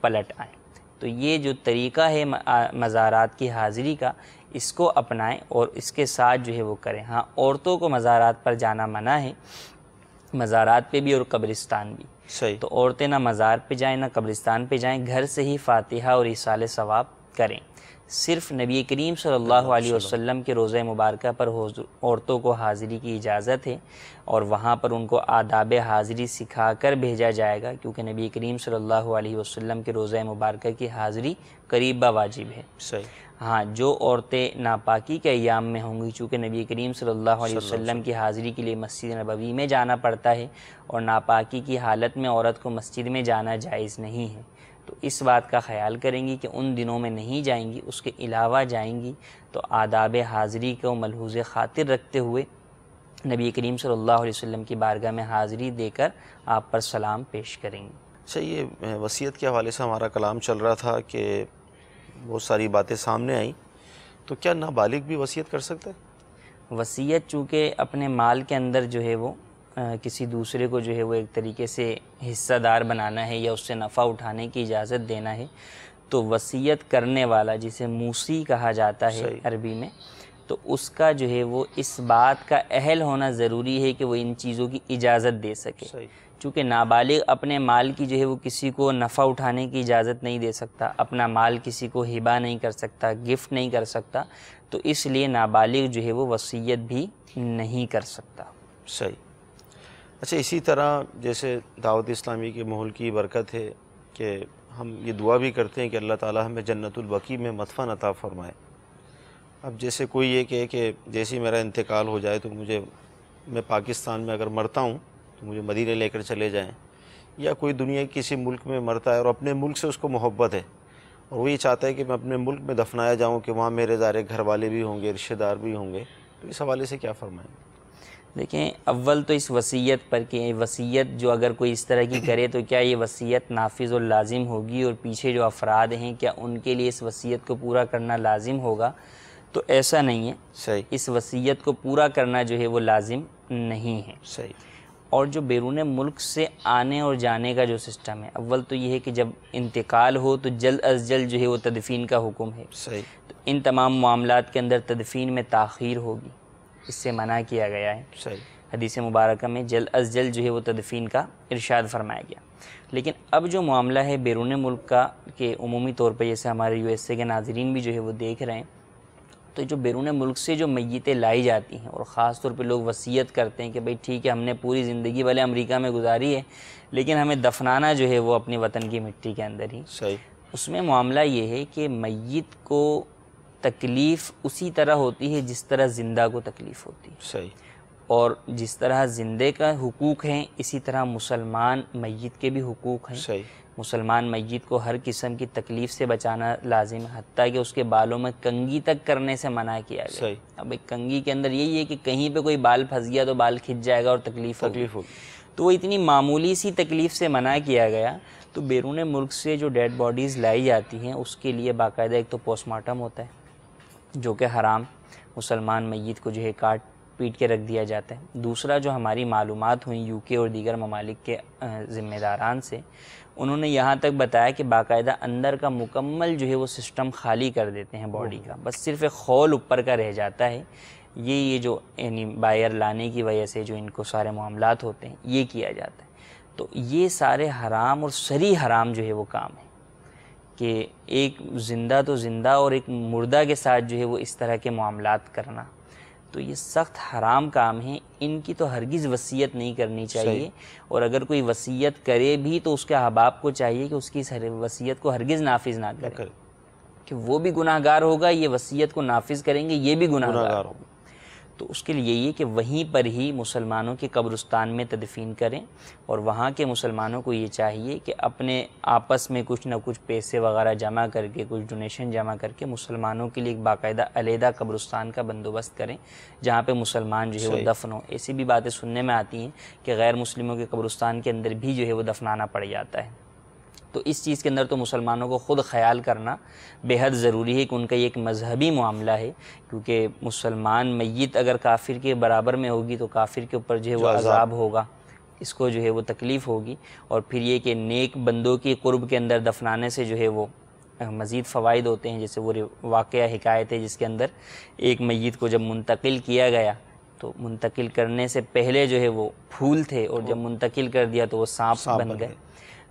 پلٹ آئیں۔ تو یہ جو طریقہ ہے مزارات کی حاضری کا، اس کو اپنائیں اور اس کے ساتھ جو ہے وہ کریں۔ ہاں عورتوں کو مزارات پر جانا منع ہے، مزارات پہ بھی اور قبرستان بھی۔ صحیح۔ تو عورتیں نہ مزار پہ جائیں، نہ قبرستان پہ جائیں، گھر سے ہی فاتحہ اور اصال ثواب کریں۔ صرف نبی کریم صلی اللہ علیہ وسلم کے روزہ مبارکہ پر عورتوں کو حاضری کی اجازت ہے اور وہاں پر ان کو آداب حاضری سکھا کر بھیجا جائے گا کیونکہ نبی کریم صلی اللہ علیہ وسلم کے روزہ مبارکہ کی حاضری قریب واجب ہے۔ صحیح۔ ہاں جو عورتیں ناپاکی کے ایام میں ہوں گی چونکہ نبی کریم صلی اللہ علیہ وسلم۔ کی حاضری کے لیے مسجد نبوی میں جانا پڑتا ہے اور ناپاکی کی حالت میں عورت کو مسجد میں جانا جائز نہیں ہے۔ تو اس بات کا خیال کریں گی کہ ان دنوں میں نہیں جائیں گی اس کے علاوہ جائیں گی۔ تو آداب حاضری کو ملحوظ خاطر رکھتے ہوئے نبی کریم صلی اللہ علیہ وسلم کی بارگاہ میں حاضری دے کر آپ پر سلام پیش کریں گی اچھا یہ وصیت کے حوالے سے ہمارا کلام چل رہا تھا کہ بہت ساری باتیں سامنے آئیں۔ تو کیا نابالغ بھی وصیت کر سکتا ہے؟ وصیت چونکہ اپنے مال کے اندر جو ہے وہ کسی دوسرے کو جو ہے وہ ایک طریقے سے حصہ دار بنانا ہے یا اس سے نفع اٹھانے کی اجازت دینا ہے تو وصیت کرنے والا جسے موسی کہا جاتا ہے۔ عربی میں تو اس کا جو ہے وہ اس بات کا اہل ہونا ضروری ہے کہ وہ ان چیزوں کی اجازت دے سکے۔ چونکہ نابالغ اپنے مال کی جو ہے وہ کسی کو نفع اٹھانے کی اجازت نہیں دے سکتا اپنا مال کسی کو ہبا نہیں کر سکتا گفٹ نہیں کر سکتا تو اس لیے نابالغ جو ہے وہ وصیت بھی نہیں کر سکتا۔ صحیح۔ اچھا اسی طرح جیسے دعوت اسلامی کے ماحول کی برکت ہے کہ ہم یہ دعا بھی کرتے ہیں کہ اللہ تعالی ہمیں جنت البقی میں مدفن عطا فرمائے۔ اب جیسے کوئی یہ کہے کہ جیسے ہی میرا انتقال ہو جائے تو مجھے، میں پاکستان میں اگر مرتا ہوں تو مجھے مدینہ لے کر چلے جائیں۔ یا کوئی دنیا کے کسی ملک میں مرتا ہے اور اپنے ملک سے اس کو محبت ہے اور وہ یہ چاہتا ہے کہ میں اپنے ملک میں دفنایا جاؤں کہ وہاں میرے زارے گھر والے بھی ہوں گے، رشتہ دار بھی ہوں گے، تو اس حوالے سے کیا فرمائیں؟ دیکھیں اول تو اس وصیت پر کہ وصیت جو اگر کوئی اس طرح کی کرے تو کیا یہ وصیت نافذ اور لازم ہوگی؟ اور پیچھے جو افراد ہیں کیا ان کے لیے اس وصیت کو پورا کرنا لازم ہوگا؟ تو ایسا نہیں ہے۔ صحیح۔ اس وصیت کو پورا کرنا جو ہے وہ لازم نہیں ہے۔ صحیح۔ اور جو بیرون ملک سے آنے اور جانے کا جو سسٹم ہے اول تو یہ ہے کہ جب انتقال ہو تو جلد از جلد جو ہے وہ تدفین کا حکم ہے۔ صحیح۔ تو ان تمام معاملات کے اندر تدفین میں تاخیر ہوگی۔ اس سے منع کیا گیا ہے۔ صحیح۔ حدیث مبارکہ میں جلد از جلد جو ہے وہ تدفین کا ارشاد فرمایا گیا۔ لیکن اب جو معاملہ ہے بیرون ملک کا کہ عمومی طور پہ جیسے ہمارے یو ایس اے کے ناظرین بھی جو ہے وہ دیکھ رہے ہیں تو جو بیرون ملک سے جو میتیں لائی جاتی ہیں اور خاص طور پہ لوگ وصیت کرتے ہیں کہ بھئی ٹھیک ہے ہم نے پوری زندگی والے امریکہ میں گزاری ہے لیکن ہمیں دفنانا جو ہے وہ اپنے وطن کی مٹی کے اندر ہی۔ صحیح۔ اس میں معاملہ یہ ہے کہ میت کو تکلیف اسی طرح ہوتی ہے جس طرح زندہ کو تکلیف ہوتی ہے۔ صحیح۔ اور جس طرح زندے کا حقوق ہیں اسی طرح مسلمان میت کے بھی حقوق ہیں۔ صحیح۔ مسلمان میت کو ہر قسم کی تکلیف سے بچانا لازم ہے حتیٰ کہ اس کے بالوں میں کنگھی تک کرنے سے منع کیا گیا صحیح۔ اب ایک کنگھی کے اندر یہی ہے کہ کہیں پہ کوئی بال پھنس گیا تو بال کھنچ جائے گا اور تکلیف تکلیف ہوگی۔ تو وہ اتنی معمولی سی تکلیف سے منع کیا گیا تو بیرون ملک سے جو ڈیڈ باڈیز لائی جاتی ہیں اس کے لیے باقاعدہ ایک تو پوسٹ مارٹم ہوتا ہے۔ جو کہ حرام، مسلمان میت کو جو ہے کاٹ پیٹ کے رکھ دیا جاتا ہے۔ دوسرا جو ہماری معلومات ہوئیں یو کے اور دیگر ممالک کے ذمہ داران سے، انہوں نے یہاں تک بتایا کہ باقاعدہ اندر کا مکمل جو ہے وہ سسٹم خالی کر دیتے ہیں باڈی کا۔ بس صرف ایک خول اوپر کا رہ جاتا ہے۔ یہ یہ جو یعنی بائر لانے کی وجہ سے جو ان کو سارے معاملات ہوتے ہیں، یہ کیا جاتا ہے۔ تو یہ سارے حرام اور سری حرام جو ہے وہ کام ہے کہ ایک زندہ تو زندہ اور ایک مردہ کے ساتھ جو ہے وہ اس طرح کے معاملات کرنا۔ تو یہ سخت حرام کام ہیں ان کی تو ہرگز وصیت نہیں کرنی چاہیے۔ اور اگر کوئی وصیت کرے بھی تو اس کے احباب کو چاہیے کہ اس کی وصیت کو ہرگز نافذ نہ کرے۔ کرے۔ کہ وہ بھی گناہ گار ہوگا یہ وصیت کو نافذ کریں گے یہ بھی گناہ گار ہوگا۔ تو اس کے لیے یہ کہ وہیں پر ہی مسلمانوں کے قبرستان میں تدفین کریں اور وہاں کے مسلمانوں کو یہ چاہیے کہ اپنے آپس میں کچھ نہ کچھ پیسے وغیرہ جمع کر کے کچھ ڈونیشن جمع کر کے مسلمانوں کے لیے ایک باقاعدہ علیحدہ قبرستان کا بندوبست کریں جہاں پہ مسلمان جو ہے وہ دفن ہو ایسی بھی باتیں سننے میں آتی ہیں کہ غیر مسلموں کے قبرستان کے اندر بھی جو ہے وہ دفنانا پڑ جاتا ہے۔ تو اس چیز کے اندر تو مسلمانوں کو خود خیال کرنا بے حد ضروری ہے کہ ان کا یہ ایک مذہبی معاملہ ہے کیونکہ مسلمان میت اگر کافر کے برابر میں ہوگی تو کافر کے اوپر جو ہے وہ عذاب ہوگا اس کو جو ہے وہ تکلیف ہوگی اور پھر یہ کہ نیک بندوں کی قرب کے اندر دفنانے سے جو ہے وہ مزید فوائد ہوتے ہیں جیسے وہ واقعہ حکایت ہے جس کے اندر ایک میت کو جب منتقل کیا گیا تو منتقل کرنے سے پہلے جو ہے وہ پھول تھے اور جب منتقل کر دیا تو وہ سانپ بن گئے۔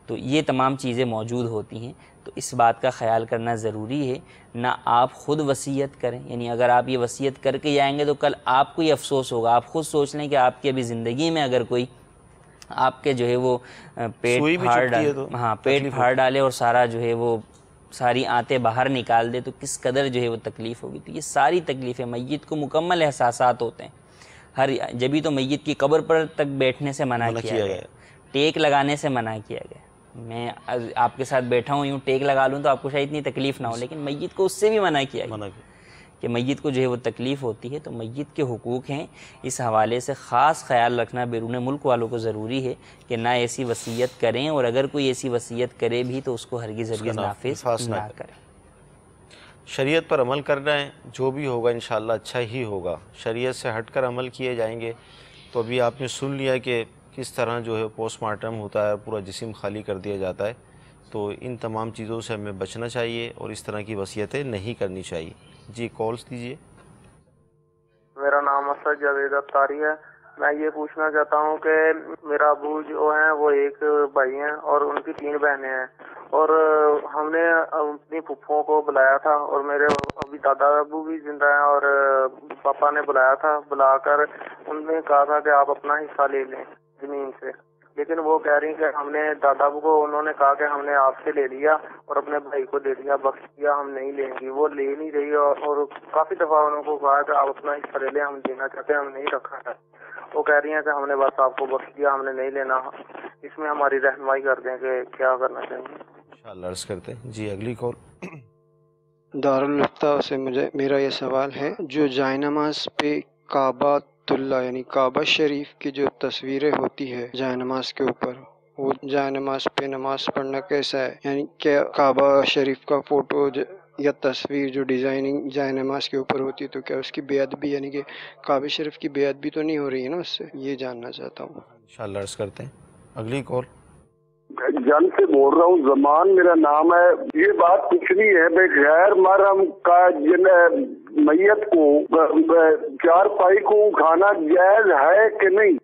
تو یہ تمام چیزیں موجود ہوتی ہیں تو اس بات کا خیال کرنا ضروری ہے۔ نہ آپ خود وصیت کریں یعنی اگر آپ یہ وصیت کر کے جائیں گے تو کل آپ کو ہی افسوس ہوگا۔ آپ خود سوچ لیں کہ آپ کی ابھی زندگی میں اگر کوئی آپ کے جو ہے وہ پیٹ پھاڑ چبھتی ہے ڈال تو۔ ہاں پیٹ پھاڑ ڈالے اور سارا جو ہے وہ ساری آنتیں باہر نکال دے تو کس قدر جو ہے وہ تکلیف ہوگی۔ تو یہ ساری تکلیفیں میت کو مکمل احساسات ہوتے ہیں۔ ہر جبھی تو میت کی قبر پر تک بیٹھنے سے منع کیا گیا۔ ٹیک لگانے سے منع کیا گیا۔ میں آپ کے ساتھ بیٹھا ہوں یوں ٹیک لگا لوں تو آپ کو شاید اتنی تکلیف نہ ہو لیکن میت کو اس سے بھی منع کیا گیا منع کیا۔ کہ میت کو جو ہے وہ تکلیف ہوتی ہے تو میت کے حقوق ہیں۔ اس حوالے سے خاص خیال رکھنا بیرون ملک والوں کو ضروری ہے کہ نہ ایسی وصیت کریں اور اگر کوئی ایسی وصیت کرے بھی تو اس کو ہرگز ہرگز ناف- نافذ نہ۔ کریں شریعت پر عمل کرنا ہے جو بھی ہوگا انشاءاللہ اچھا ہی ہوگا۔ شریعت سے ہٹ کر عمل کیے جائیں گے۔ تو ابھی آپ نے سن لیا کہ کس طرح جو ہے پوسٹ مارٹم ہوتا ہے، پورا جسم خالی کر دیا جاتا ہے۔ تو ان تمام چیزوں سے ہمیں بچنا چاہیے اور اس طرح کی وصیتیں نہیں کرنی چاہیے۔ جی کالس دیجیے میرا نام اسد جاوید اختاری ہے۔ میں یہ پوچھنا چاہتا ہوں کہ میرا ابو جو ہیں، وہ ایک بھائی ہیں اور ان کی تین بہنیں ہیں۔ اور ہم نے اپنی پھپھوں کو بلایا تھا اور میرے ابھی دادا ابو بھی زندہ ہیں اور پاپا نے بلایا تھا۔ بلا کر ان نے کہا تھا کہ آپ اپنا حصہ لے لیں۔ زمین سے۔ لیکن وہ کہہ رہی کہ ہم نے دادا ابو کو انہوں نے کہا کہ ہم نے آپ سے لے لیا اور اپنے بھائی کو دے دیا بخش دیا ہم نہیں لیں گی وہ لے نہیں رہی اور اور کافی دفعہ انہوں کو کہا کہ آپ اپنا حصہ لے لیں ہم دینا چاہتے ہیں ہم نہیں رکھا ہے۔ وہ کہہ رہی ہیں کہ ہم نے بس آپ کو بخش دیا ہم نے نہیں لینا۔ اس میں ہماری رہنمائی کر دیں کہ کیا کرنا چاہیے۔ انشاءاللہ عرض کرتے ہیں۔ جی اگلی کال۔ دارالفتہ سے مجھے میرا یہ سوال ہے جو جائے نماز پہ کعبہ اللہ یعنی کعبہ شریف کی جو تصویریں ہوتی ہے جائے نماز کے اوپر وہ جائے نماز پہ نماز پڑھنا کیسا ہے؟ یعنی کیا کعبہ شریف کا فوٹو یا تصویر جو ڈیزائننگ جائے نماز کے اوپر ہوتی ہے تو کیا اس کی بے ادبی یعنی کہ کعبہ شریف کی بے ادبی تو نہیں ہو رہی ہے نا اس سے؟ یہ جاننا چاہتا ہوں۔ انشاءاللہ عرض کرتے ہیں۔ اگلی کال۔ جن سے بول رہا ہوں زمان میرا نام ہے۔ یہ بات پوچھنی ہے بھائی غیر محرم کا جن میت کو چار پائی کو کھانا جائز ہے کہ نہیں؟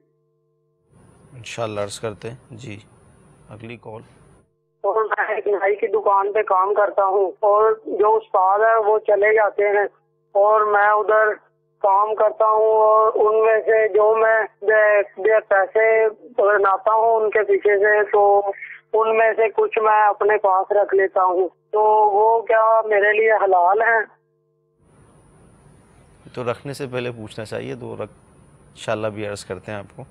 انشاءاللہ عرض کرتے ہیں۔ جی اگلی کال۔ اور میں ایک نائی کی دکان پہ کام کرتا ہوں اور جو استاد ہے وہ چلے جاتے ہیں اور میں ادھر کام کرتا ہوں اور ان میں سے جو میں پیسے بناتا ہوں ان کے پیچھے سے تو ان میں سے کچھ میں اپنے پاس رکھ لیتا ہوں۔ تو وہ کیا میرے لیے حلال ہیں؟ تو رکھنے سے پہلے پوچھنا چاہیے، تو رکھ انشاءاللہ بھی عرض کرتے ہیں آپ کو۔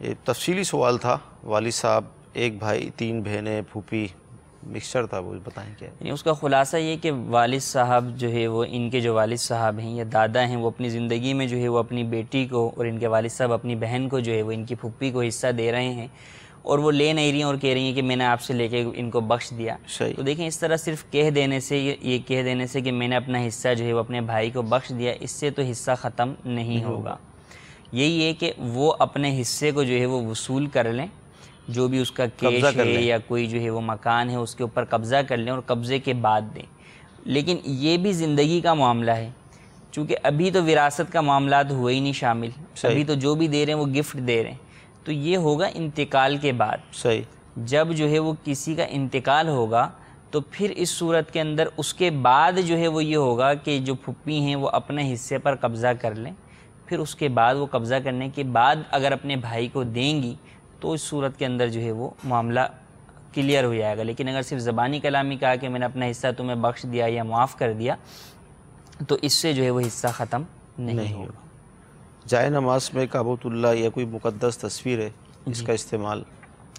یہ تفصیلی سوال تھا، والد صاحب، ایک بھائی، تین بہنیں، پھوپھی مکسچر تھا، وہ بتائیں کیا؟ یعنی اس کا خلاصہ یہ کہ والد صاحب جو ہے وہ، ان کے جو والد صاحب ہیں یا دادا ہیں، وہ اپنی زندگی میں جو ہے وہ اپنی بیٹی کو اور ان کے والد صاحب اپنی بہن کو جو ہے وہ، ان کی پھپھی کو حصہ دے رہے ہیں۔ اور وہ لے نہیں رہی ہیں اور کہہ رہی ہیں کہ میں نے آپ سے لے کے ان کو بخش دیا۔ صحیح۔ تو دیکھیں اس طرح صرف کہہ دینے سے یہ کہہ دینے سے کہ میں نے اپنا حصہ جو ہے وہ اپنے بھائی کو بخش دیا اس سے تو حصہ ختم نہیں ہوگا۔ یہی ہے کہ وہ اپنے حصے کو جو ہے وہ وصول کر لیں جو بھی اس کا کیش قبضہ کر ہے لیں۔ یا کوئی جو ہے وہ مکان ہے اس کے اوپر قبضہ کر لیں اور قبضے کے بعد دیں۔ لیکن یہ بھی زندگی کا معاملہ ہے۔ چونکہ ابھی تو وراثت کا معاملات ہوئے ہی نہیں شامل۔ ابھی تو جو بھی دے رہے ہیں وہ گفٹ دے رہے ہیں۔ تو یہ ہوگا انتقال کے بعد۔ صحیح۔ جب جو ہے وہ کسی کا انتقال ہوگا تو پھر اس صورت کے اندر اس کے بعد جو ہے وہ یہ ہوگا کہ جو پھپھی ہیں وہ اپنے حصے پر قبضہ کر لیں۔ پھر اس کے بعد وہ قبضہ کرنے کے بعد اگر اپنے بھائی کو دیں گی تو اس صورت کے اندر جو ہے وہ معاملہ کلیئر ہو جائے گا۔ لیکن اگر صرف زبانی کلامی کہا کہ میں نے اپنا حصہ تمہیں بخش دیا یا معاف کر دیا تو اس سے جو ہے وہ حصہ ختم نہیں, ہوگا۔ جائے نماز میں کابوت اللہ یا کوئی مقدس تصویر ہے اس جی۔ کا استعمال۔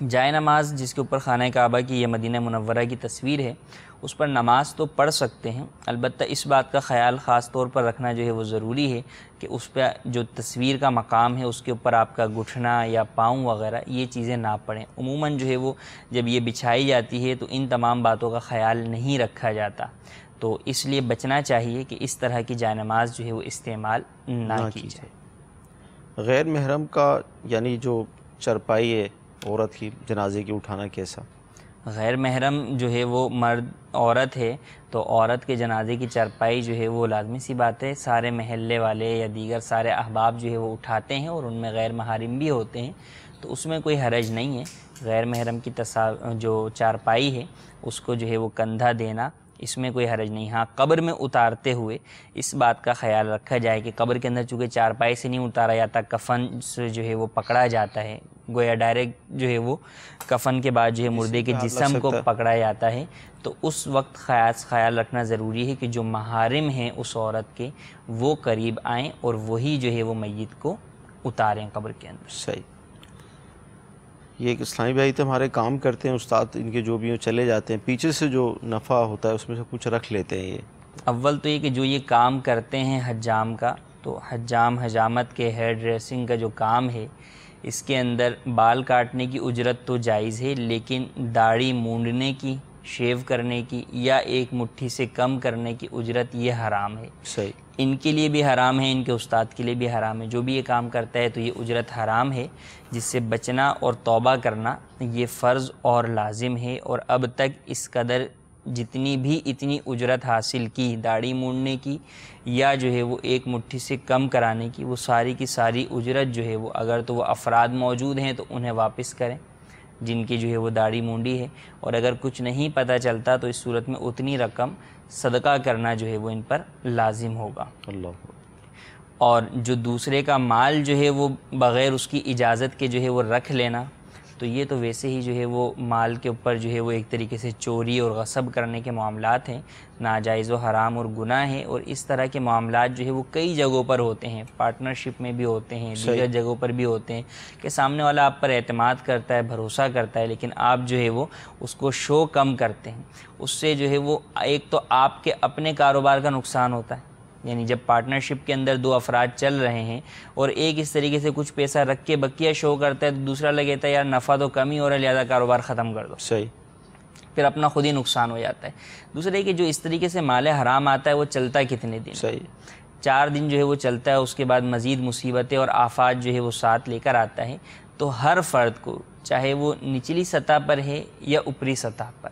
جائے نماز جس کے اوپر خانہ کعبہ کی یا مدینہ منورہ کی تصویر ہے اس پر نماز تو پڑھ سکتے ہیں۔ البتہ اس بات کا خیال خاص طور پر رکھنا جو ہے وہ ضروری ہے کہ اس پہ جو تصویر کا مقام ہے اس کے اوپر آپ کا گھٹنا یا پاؤں وغیرہ یہ چیزیں نہ پڑیں عموماً جو ہے وہ جب یہ بچھائی جاتی ہے تو ان تمام باتوں کا خیال نہیں رکھا جاتا۔ تو اس لیے بچنا چاہیے کہ اس طرح کی جائے نماز جو ہے وہ استعمال نہ, کی جائے۔ غیر محرم کا یعنی جو چرپائی ہے عورت کی، جنازے کی اٹھانا کیسا؟ غیر محرم جو ہے وہ مرد، عورت ہے، تو عورت کے جنازے کی چرپائی جو ہے وہ لازمی سی بات ہے۔ سارے محلے والے یا دیگر سارے احباب جو ہے وہ اٹھاتے ہیں اور ان میں غیر محارم بھی ہوتے ہیں۔ تو اس میں کوئی حرج نہیں ہے۔ غیر محرم کی تصا، جو چارپائی ہے، اس کو جو ہے وہ کندھا دینا اس میں کوئی حرج نہیں۔ ہاں قبر میں اتارتے ہوئے اس بات کا خیال رکھا جائے کہ قبر کے اندر چونکہ چارپائی سے نہیں اتارا جاتا کفن سے جو ہے وہ پکڑا جاتا ہے۔ گویا ڈائریکٹ جو ہے وہ کفن کے بعد جو ہے مردے کے جسم کو پکڑا جاتا ہے۔ تو اس وقت خیاس خیال رکھنا ضروری ہے کہ جو محارم ہیں اس عورت کے وہ قریب آئیں اور وہی جو ہے وہ میت کو اتاریں قبر کے اندر۔ صحیح۔ یہ ایک اسلامی بھائی تو ہمارے کام کرتے ہیں، استاد ان کے جو بھی چلے جاتے ہیں۔ پیچھے سے جو نفع ہوتا ہے، اس میں سے کچھ رکھ لیتے ہیں یہ۔ اول تو یہ کہ جو یہ کام کرتے ہیں حجام کا، تو حجام حجامت کے ہیئر ڈریسنگ کا جو کام ہے، اس کے اندر بال کاٹنے کی اجرت تو جائز ہے، لیکن داڑھی مونڈنے کی شیو کرنے کی یا ایک مٹھی سے کم کرنے کی اجرت یہ حرام ہے۔ صحیح۔ ان کے لیے بھی حرام ہے ان کے استاد کے لیے بھی حرام ہے۔ جو بھی یہ کام کرتا ہے تو یہ اجرت حرام ہے۔ جس سے بچنا اور توبہ کرنا یہ فرض اور لازم ہے۔ اور اب تک اس قدر جتنی بھی اتنی اجرت حاصل کی داڑھی موڑنے کی یا جو ہے وہ ایک مٹھی سے کم کرانے کی وہ ساری کی ساری اجرت جو ہے وہ اگر تو وہ افراد موجود ہیں تو انہیں واپس کریں۔ جن کی جو ہے وہ داڑھی مونڈی ہے۔ اور اگر کچھ نہیں پتہ چلتا تو اس صورت میں اتنی رقم صدقہ کرنا جو ہے وہ ان پر لازم ہوگا۔ اللہ۔ اور جو دوسرے کا مال جو ہے وہ بغیر اس کی اجازت کے جو ہے وہ رکھ لینا تو یہ تو ویسے ہی جو ہے وہ مال کے اوپر جو ہے وہ ایک طریقے سے چوری اور غصب کرنے کے معاملات ہیں ناجائز و حرام اور گناہ ہیں اور اس طرح کے معاملات جو ہے وہ کئی جگہوں پر ہوتے ہیں پارٹنرشپ میں بھی ہوتے ہیں دیگر جگہوں پر بھی ہوتے ہیں کہ سامنے والا آپ پر اعتماد کرتا ہے بھروسہ کرتا ہے لیکن آپ جو ہے وہ اس کو شو کم کرتے ہیں۔ اس سے جو ہے وہ ایک تو آپ کے اپنے کاروبار کا نقصان ہوتا ہے۔ یعنی جب پارٹنرشپ کے اندر دو افراد چل رہے ہیں اور ایک اس طریقے سے کچھ پیسہ رکھ کے بکیا شو کرتا ہے تو دوسرا لگے یار نفع تو کم ہی ہو رہا ہے لہٰذا کاروبار ختم کر دو۔ صحیح۔ پھر اپنا خود ہی نقصان ہو جاتا ہے۔ دوسرے کہ جو اس طریقے سے مال حرام آتا ہے وہ چلتا ہے کتنے دن؟ صحیح۔ چار دن جو ہے وہ چلتا ہے اس کے بعد مزید مصیبتیں اور آفات جو ہے وہ ساتھ لے کر آتا ہے۔ تو ہر فرد کو چاہے وہ نچلی سطح پر ہے یا اوپری سطح پر۔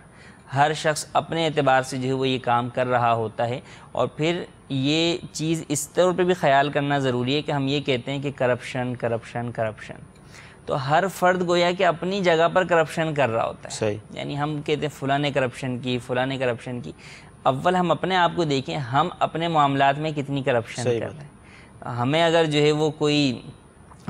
ہر شخص اپنے اعتبار سے جو ہے وہ یہ کام کر رہا ہوتا ہے اور پھر یہ چیز اس طور پہ بھی خیال کرنا ضروری ہے کہ ہم یہ کہتے ہیں کہ کرپشن کرپشن کرپشن تو ہر فرد گویا کہ اپنی جگہ پر کرپشن کر رہا ہوتا ہے۔ صحیح۔ یعنی ہم کہتے ہیں فلاں نے کرپشن کی فلاں نے کرپشن کی۔ اول ہم اپنے آپ کو دیکھیں ہم اپنے معاملات میں کتنی کرپشن کرتے ہیں۔ ہمیں اگر جو ہے وہ کوئی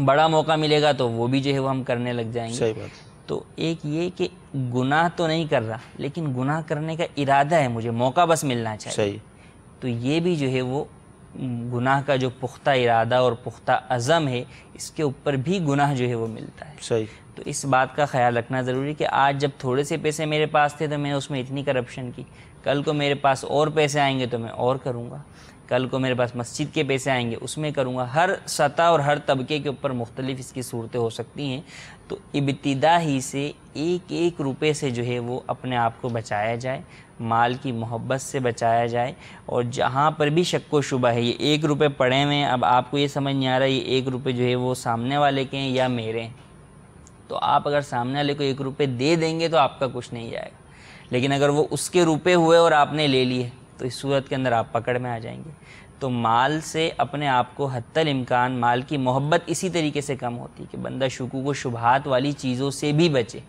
بڑا موقع ملے گا تو وہ بھی جو ہے وہ ہم کرنے لگ جائیں گے۔ صحیح بات۔ تو ایک یہ کہ گناہ تو نہیں کر رہا لیکن گناہ کرنے کا ارادہ ہے مجھے موقع بس ملنا چاہیے۔ صحیح۔ تو یہ بھی جو ہے وہ گناہ کا جو پختہ ارادہ اور پختہ عزم ہے اس کے اوپر بھی گناہ جو ہے وہ ملتا ہے۔ صحیح۔ تو اس بات کا خیال رکھنا ضروری کہ آج جب تھوڑے سے پیسے میرے پاس تھے تو میں نے اس میں اتنی کرپشن کی کل کو میرے پاس اور پیسے آئیں گے تو میں اور کروں گا۔ کل کو میرے پاس مسجد کے پیسے آئیں گے، اس میں کروں گا۔ ہر سطح اور ہر طبقے کے اوپر مختلف اس کی صورتیں ہو سکتی ہیں۔ تو ابتدا ہی سے ایک ایک روپے سے جو ہے وہ اپنے آپ کو بچایا جائے، مال کی محبت سے بچایا جائے۔ اور جہاں پر بھی شک و شبہ ہے، یہ ایک روپے پڑے ہوئے ہیں۔ اب آپ کو یہ سمجھ نہیں آ رہا، یہ ایک روپے جو ہے وہ سامنے والے کے ہیں یا میرے ہیں۔ تو آپ اگر سامنے والے کو ایک روپے دے دیں گے تو آپ کا کچھ نہیں جائے گا۔ لیکن اگر وہ اس کے روپے ہوئے اور آپ نے لے لیے تو اس صورت کے اندر آپ پکڑ میں آ جائیں گے۔ تو مال سے اپنے آپ کو حتی الامکان مال کی محبت اسی طریقے سے کم ہوتی ہے کہ بندہ شکو و شبہات والی چیزوں سے بھی بچے۔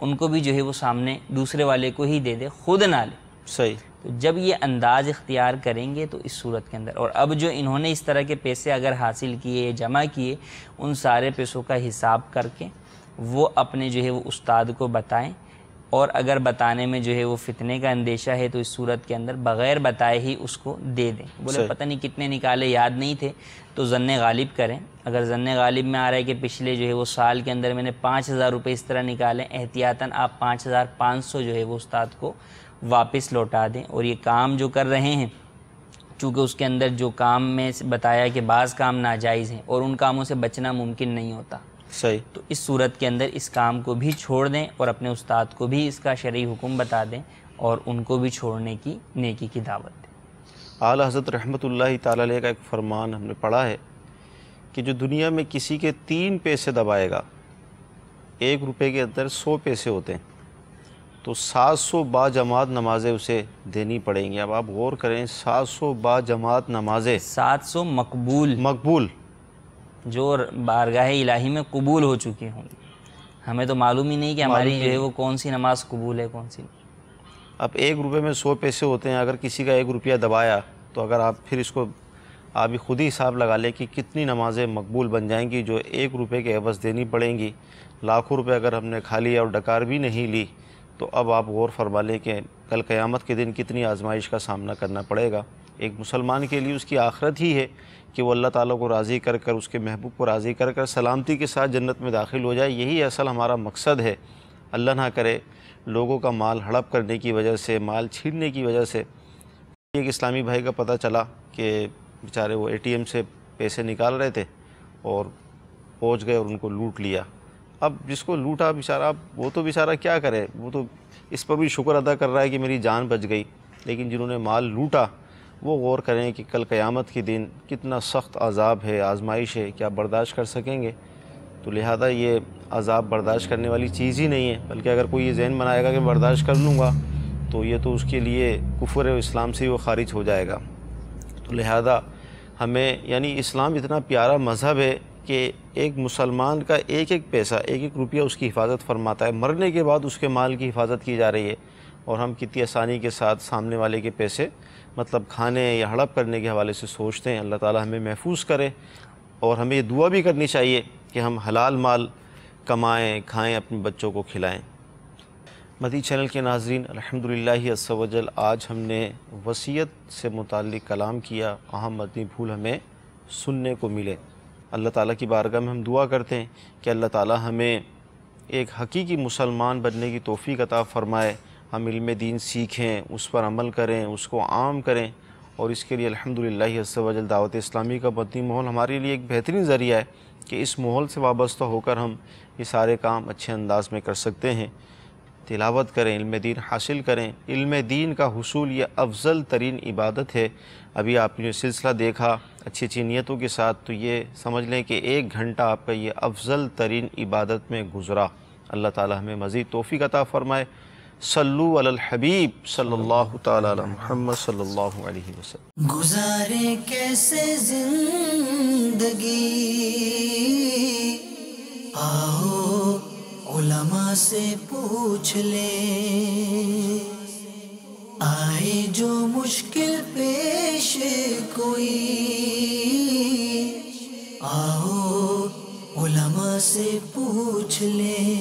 ان کو بھی جو ہے وہ سامنے دوسرے والے کو ہی دے دے خود نہ لے۔ صحیح۔ تو جب یہ انداز اختیار کریں گے تو اس صورت کے اندر۔ اور اب جو انہوں نے اس طرح کے پیسے اگر حاصل کیے جمع کیے ان سارے پیسوں کا حساب کر کے وہ اپنے جو ہے وہ استاد کو بتائیں۔ اور اگر بتانے میں جو ہے وہ فتنے کا اندیشہ ہے تو اس صورت کے اندر بغیر بتائے ہی اس کو دے دیں۔ بولے پتہ نہیں کتنے نکالے یاد نہیں تھے۔ تو ضن غالب کریں۔ اگر ضن غالب میں آ رہا ہے کہ پچھلے جو ہے وہ سال کے اندر میں نے پانچ ہزار روپے اس طرح نکالیں احتیاطاً آپ پانچ ہزار پانچ سو جو ہے وہ استاد کو واپس لوٹا دیں۔ اور یہ کام جو کر رہے ہیں چونکہ اس کے اندر جو کام میں بتایا کہ بعض کام ناجائز ہیں اور ان کاموں سے بچنا ممکن نہیں ہوتا۔ صحیح. تو اس صورت کے اندر اس کام کو بھی چھوڑ دیں اور اپنے استاد کو بھی اس کا شرعی حکم بتا دیں اور ان کو بھی چھوڑنے کی نیکی کی دعوت دیں۔ اعلیٰ حضرت رحمۃ اللہ تعالیٰ علیہ کا ایک فرمان ہم نے پڑھا ہے کہ جو دنیا میں کسی کے تین پیسے دبائے گا ایک روپے کے اندر سو پیسے ہوتے ہیں تو سات سو با جماعت نمازیں اسے دینی پڑیں گی۔ اب آپ غور کریں سات سو با جماعت نمازیں سات سو مقبول۔ مقبول۔ جو بارگاہ الہی میں قبول ہو چکی ہوں۔ گی ہمیں تو معلوم ہی نہیں کہ ہماری جو ہے وہ کون سی نماز قبول ہے کون سی نہیں۔ اب ایک روپے میں سو پیسے ہوتے ہیں اگر کسی کا ایک روپیہ دبایا تو اگر آپ پھر اس کو آپ خود ہی حساب لگا لیں کہ کتنی نمازیں مقبول بن جائیں گی جو ایک روپے کے عوض دینی پڑیں گی۔ لاکھوں روپے اگر ہم نے کھا لیا اور ڈکار بھی نہیں لی تو اب آپ غور فرما لیں کہ کل قیامت کے دن کتنی آزمائش کا سامنا کرنا پڑے گا۔ ایک مسلمان کے لیے اس کی آخرت ہی ہے کہ وہ اللہ تعالیٰ کو راضی کر کر، اس کے محبوب کو راضی کر کر سلامتی کے ساتھ جنت میں داخل ہو جائے، یہی اصل ہمارا مقصد ہے۔ اللہ نہ کرے لوگوں کا مال ہڑپ کرنے کی وجہ سے، مال چھیننے کی وجہ سے۔ ایک اسلامی بھائی کا پتہ چلا کہ بیچارے وہ اے ٹی ایم سے پیسے نکال رہے تھے اور پہنچ گئے اور ان کو لوٹ لیا۔ اب جس کو لوٹا بیچارہ وہ تو بیچارہ کیا کرے؟ وہ تو اس پر بھی شکر ادا کر رہا ہے کہ میری جان بچ گئی، لیکن جنہوں نے مال لوٹا وہ غور کریں کہ کل قیامت کے دن کتنا سخت عذاب ہے، آزمائش ہے، کیا برداشت کر سکیں گے؟ تو لہذا یہ عذاب برداشت کرنے والی چیز ہی نہیں ہے۔ بلکہ اگر کوئی یہ ذہن بنائے گا کہ برداشت کر لوں گا، تو یہ تو اس کے لیے کفر و اسلام سے ہی وہ خارج ہو جائے گا۔ تو لہذا ہمیں یعنی اسلام اتنا پیارا مذہب ہے کہ ایک مسلمان کا ایک ایک پیسہ، ایک ایک روپیہ اس کی حفاظت فرماتا ہے۔ مرنے کے بعد اس کے مال کی حفاظت کی جا رہی ہے اور ہم کتنی آسانی کے ساتھ سامنے والے کے پیسے مطلب کھانے یا ہڑپ کرنے کے حوالے سے سوچتے ہیں۔ اللہ تعالیٰ ہمیں محفوظ کرے اور ہمیں یہ دعا بھی کرنی چاہیے کہ ہم حلال مال کمائیں، کھائیں، اپنے بچوں کو کھلائیں۔ مدی چینل کے ناظرین، الحمدللہ عز و آج ہم نے وصیت سے متعلق کلام کیا۔ اہم مدنی پھول ہمیں سننے کو ملے۔ اللہ تعالیٰ کی بارگاہ میں ہم دعا کرتے ہیں کہ اللہ تعالیٰ ہمیں ایک حقیقی مسلمان بننے کی توفیق عطا فرمائے۔ ہم علم دین سیکھیں، اس پر عمل کریں، اس کو عام کریں۔ اور اس کے لیے الحمدللہ عز و جل دعوت اسلامی کا مدنی ماحول ہمارے لیے ایک بہترین ذریعہ ہے کہ اس ماحول سے وابستہ ہو کر ہم یہ سارے کام اچھے انداز میں کر سکتے ہیں۔ تلاوت کریں، علم دین حاصل کریں۔ علم دین کا حصول یہ افضل ترین عبادت ہے۔ ابھی آپ نے سلسلہ دیکھا اچھی اچھی نیتوں کے ساتھ، تو یہ سمجھ لیں کہ ایک گھنٹہ آپ کا یہ افضل ترین عبادت میں گزرا۔ اللہ تعالی ہمیں مزید توفیق عطا فرمائے۔ صلو علی الحبیب صلی اللہ تعالی علی محمد صلی اللہ علیہ وسلم۔ گزارے کیسے زندگی؟ آؤ علماء سے پوچھ لے۔ آئے جو مشکل پیش کوئی۔ آؤ علماء سے پوچھ لے۔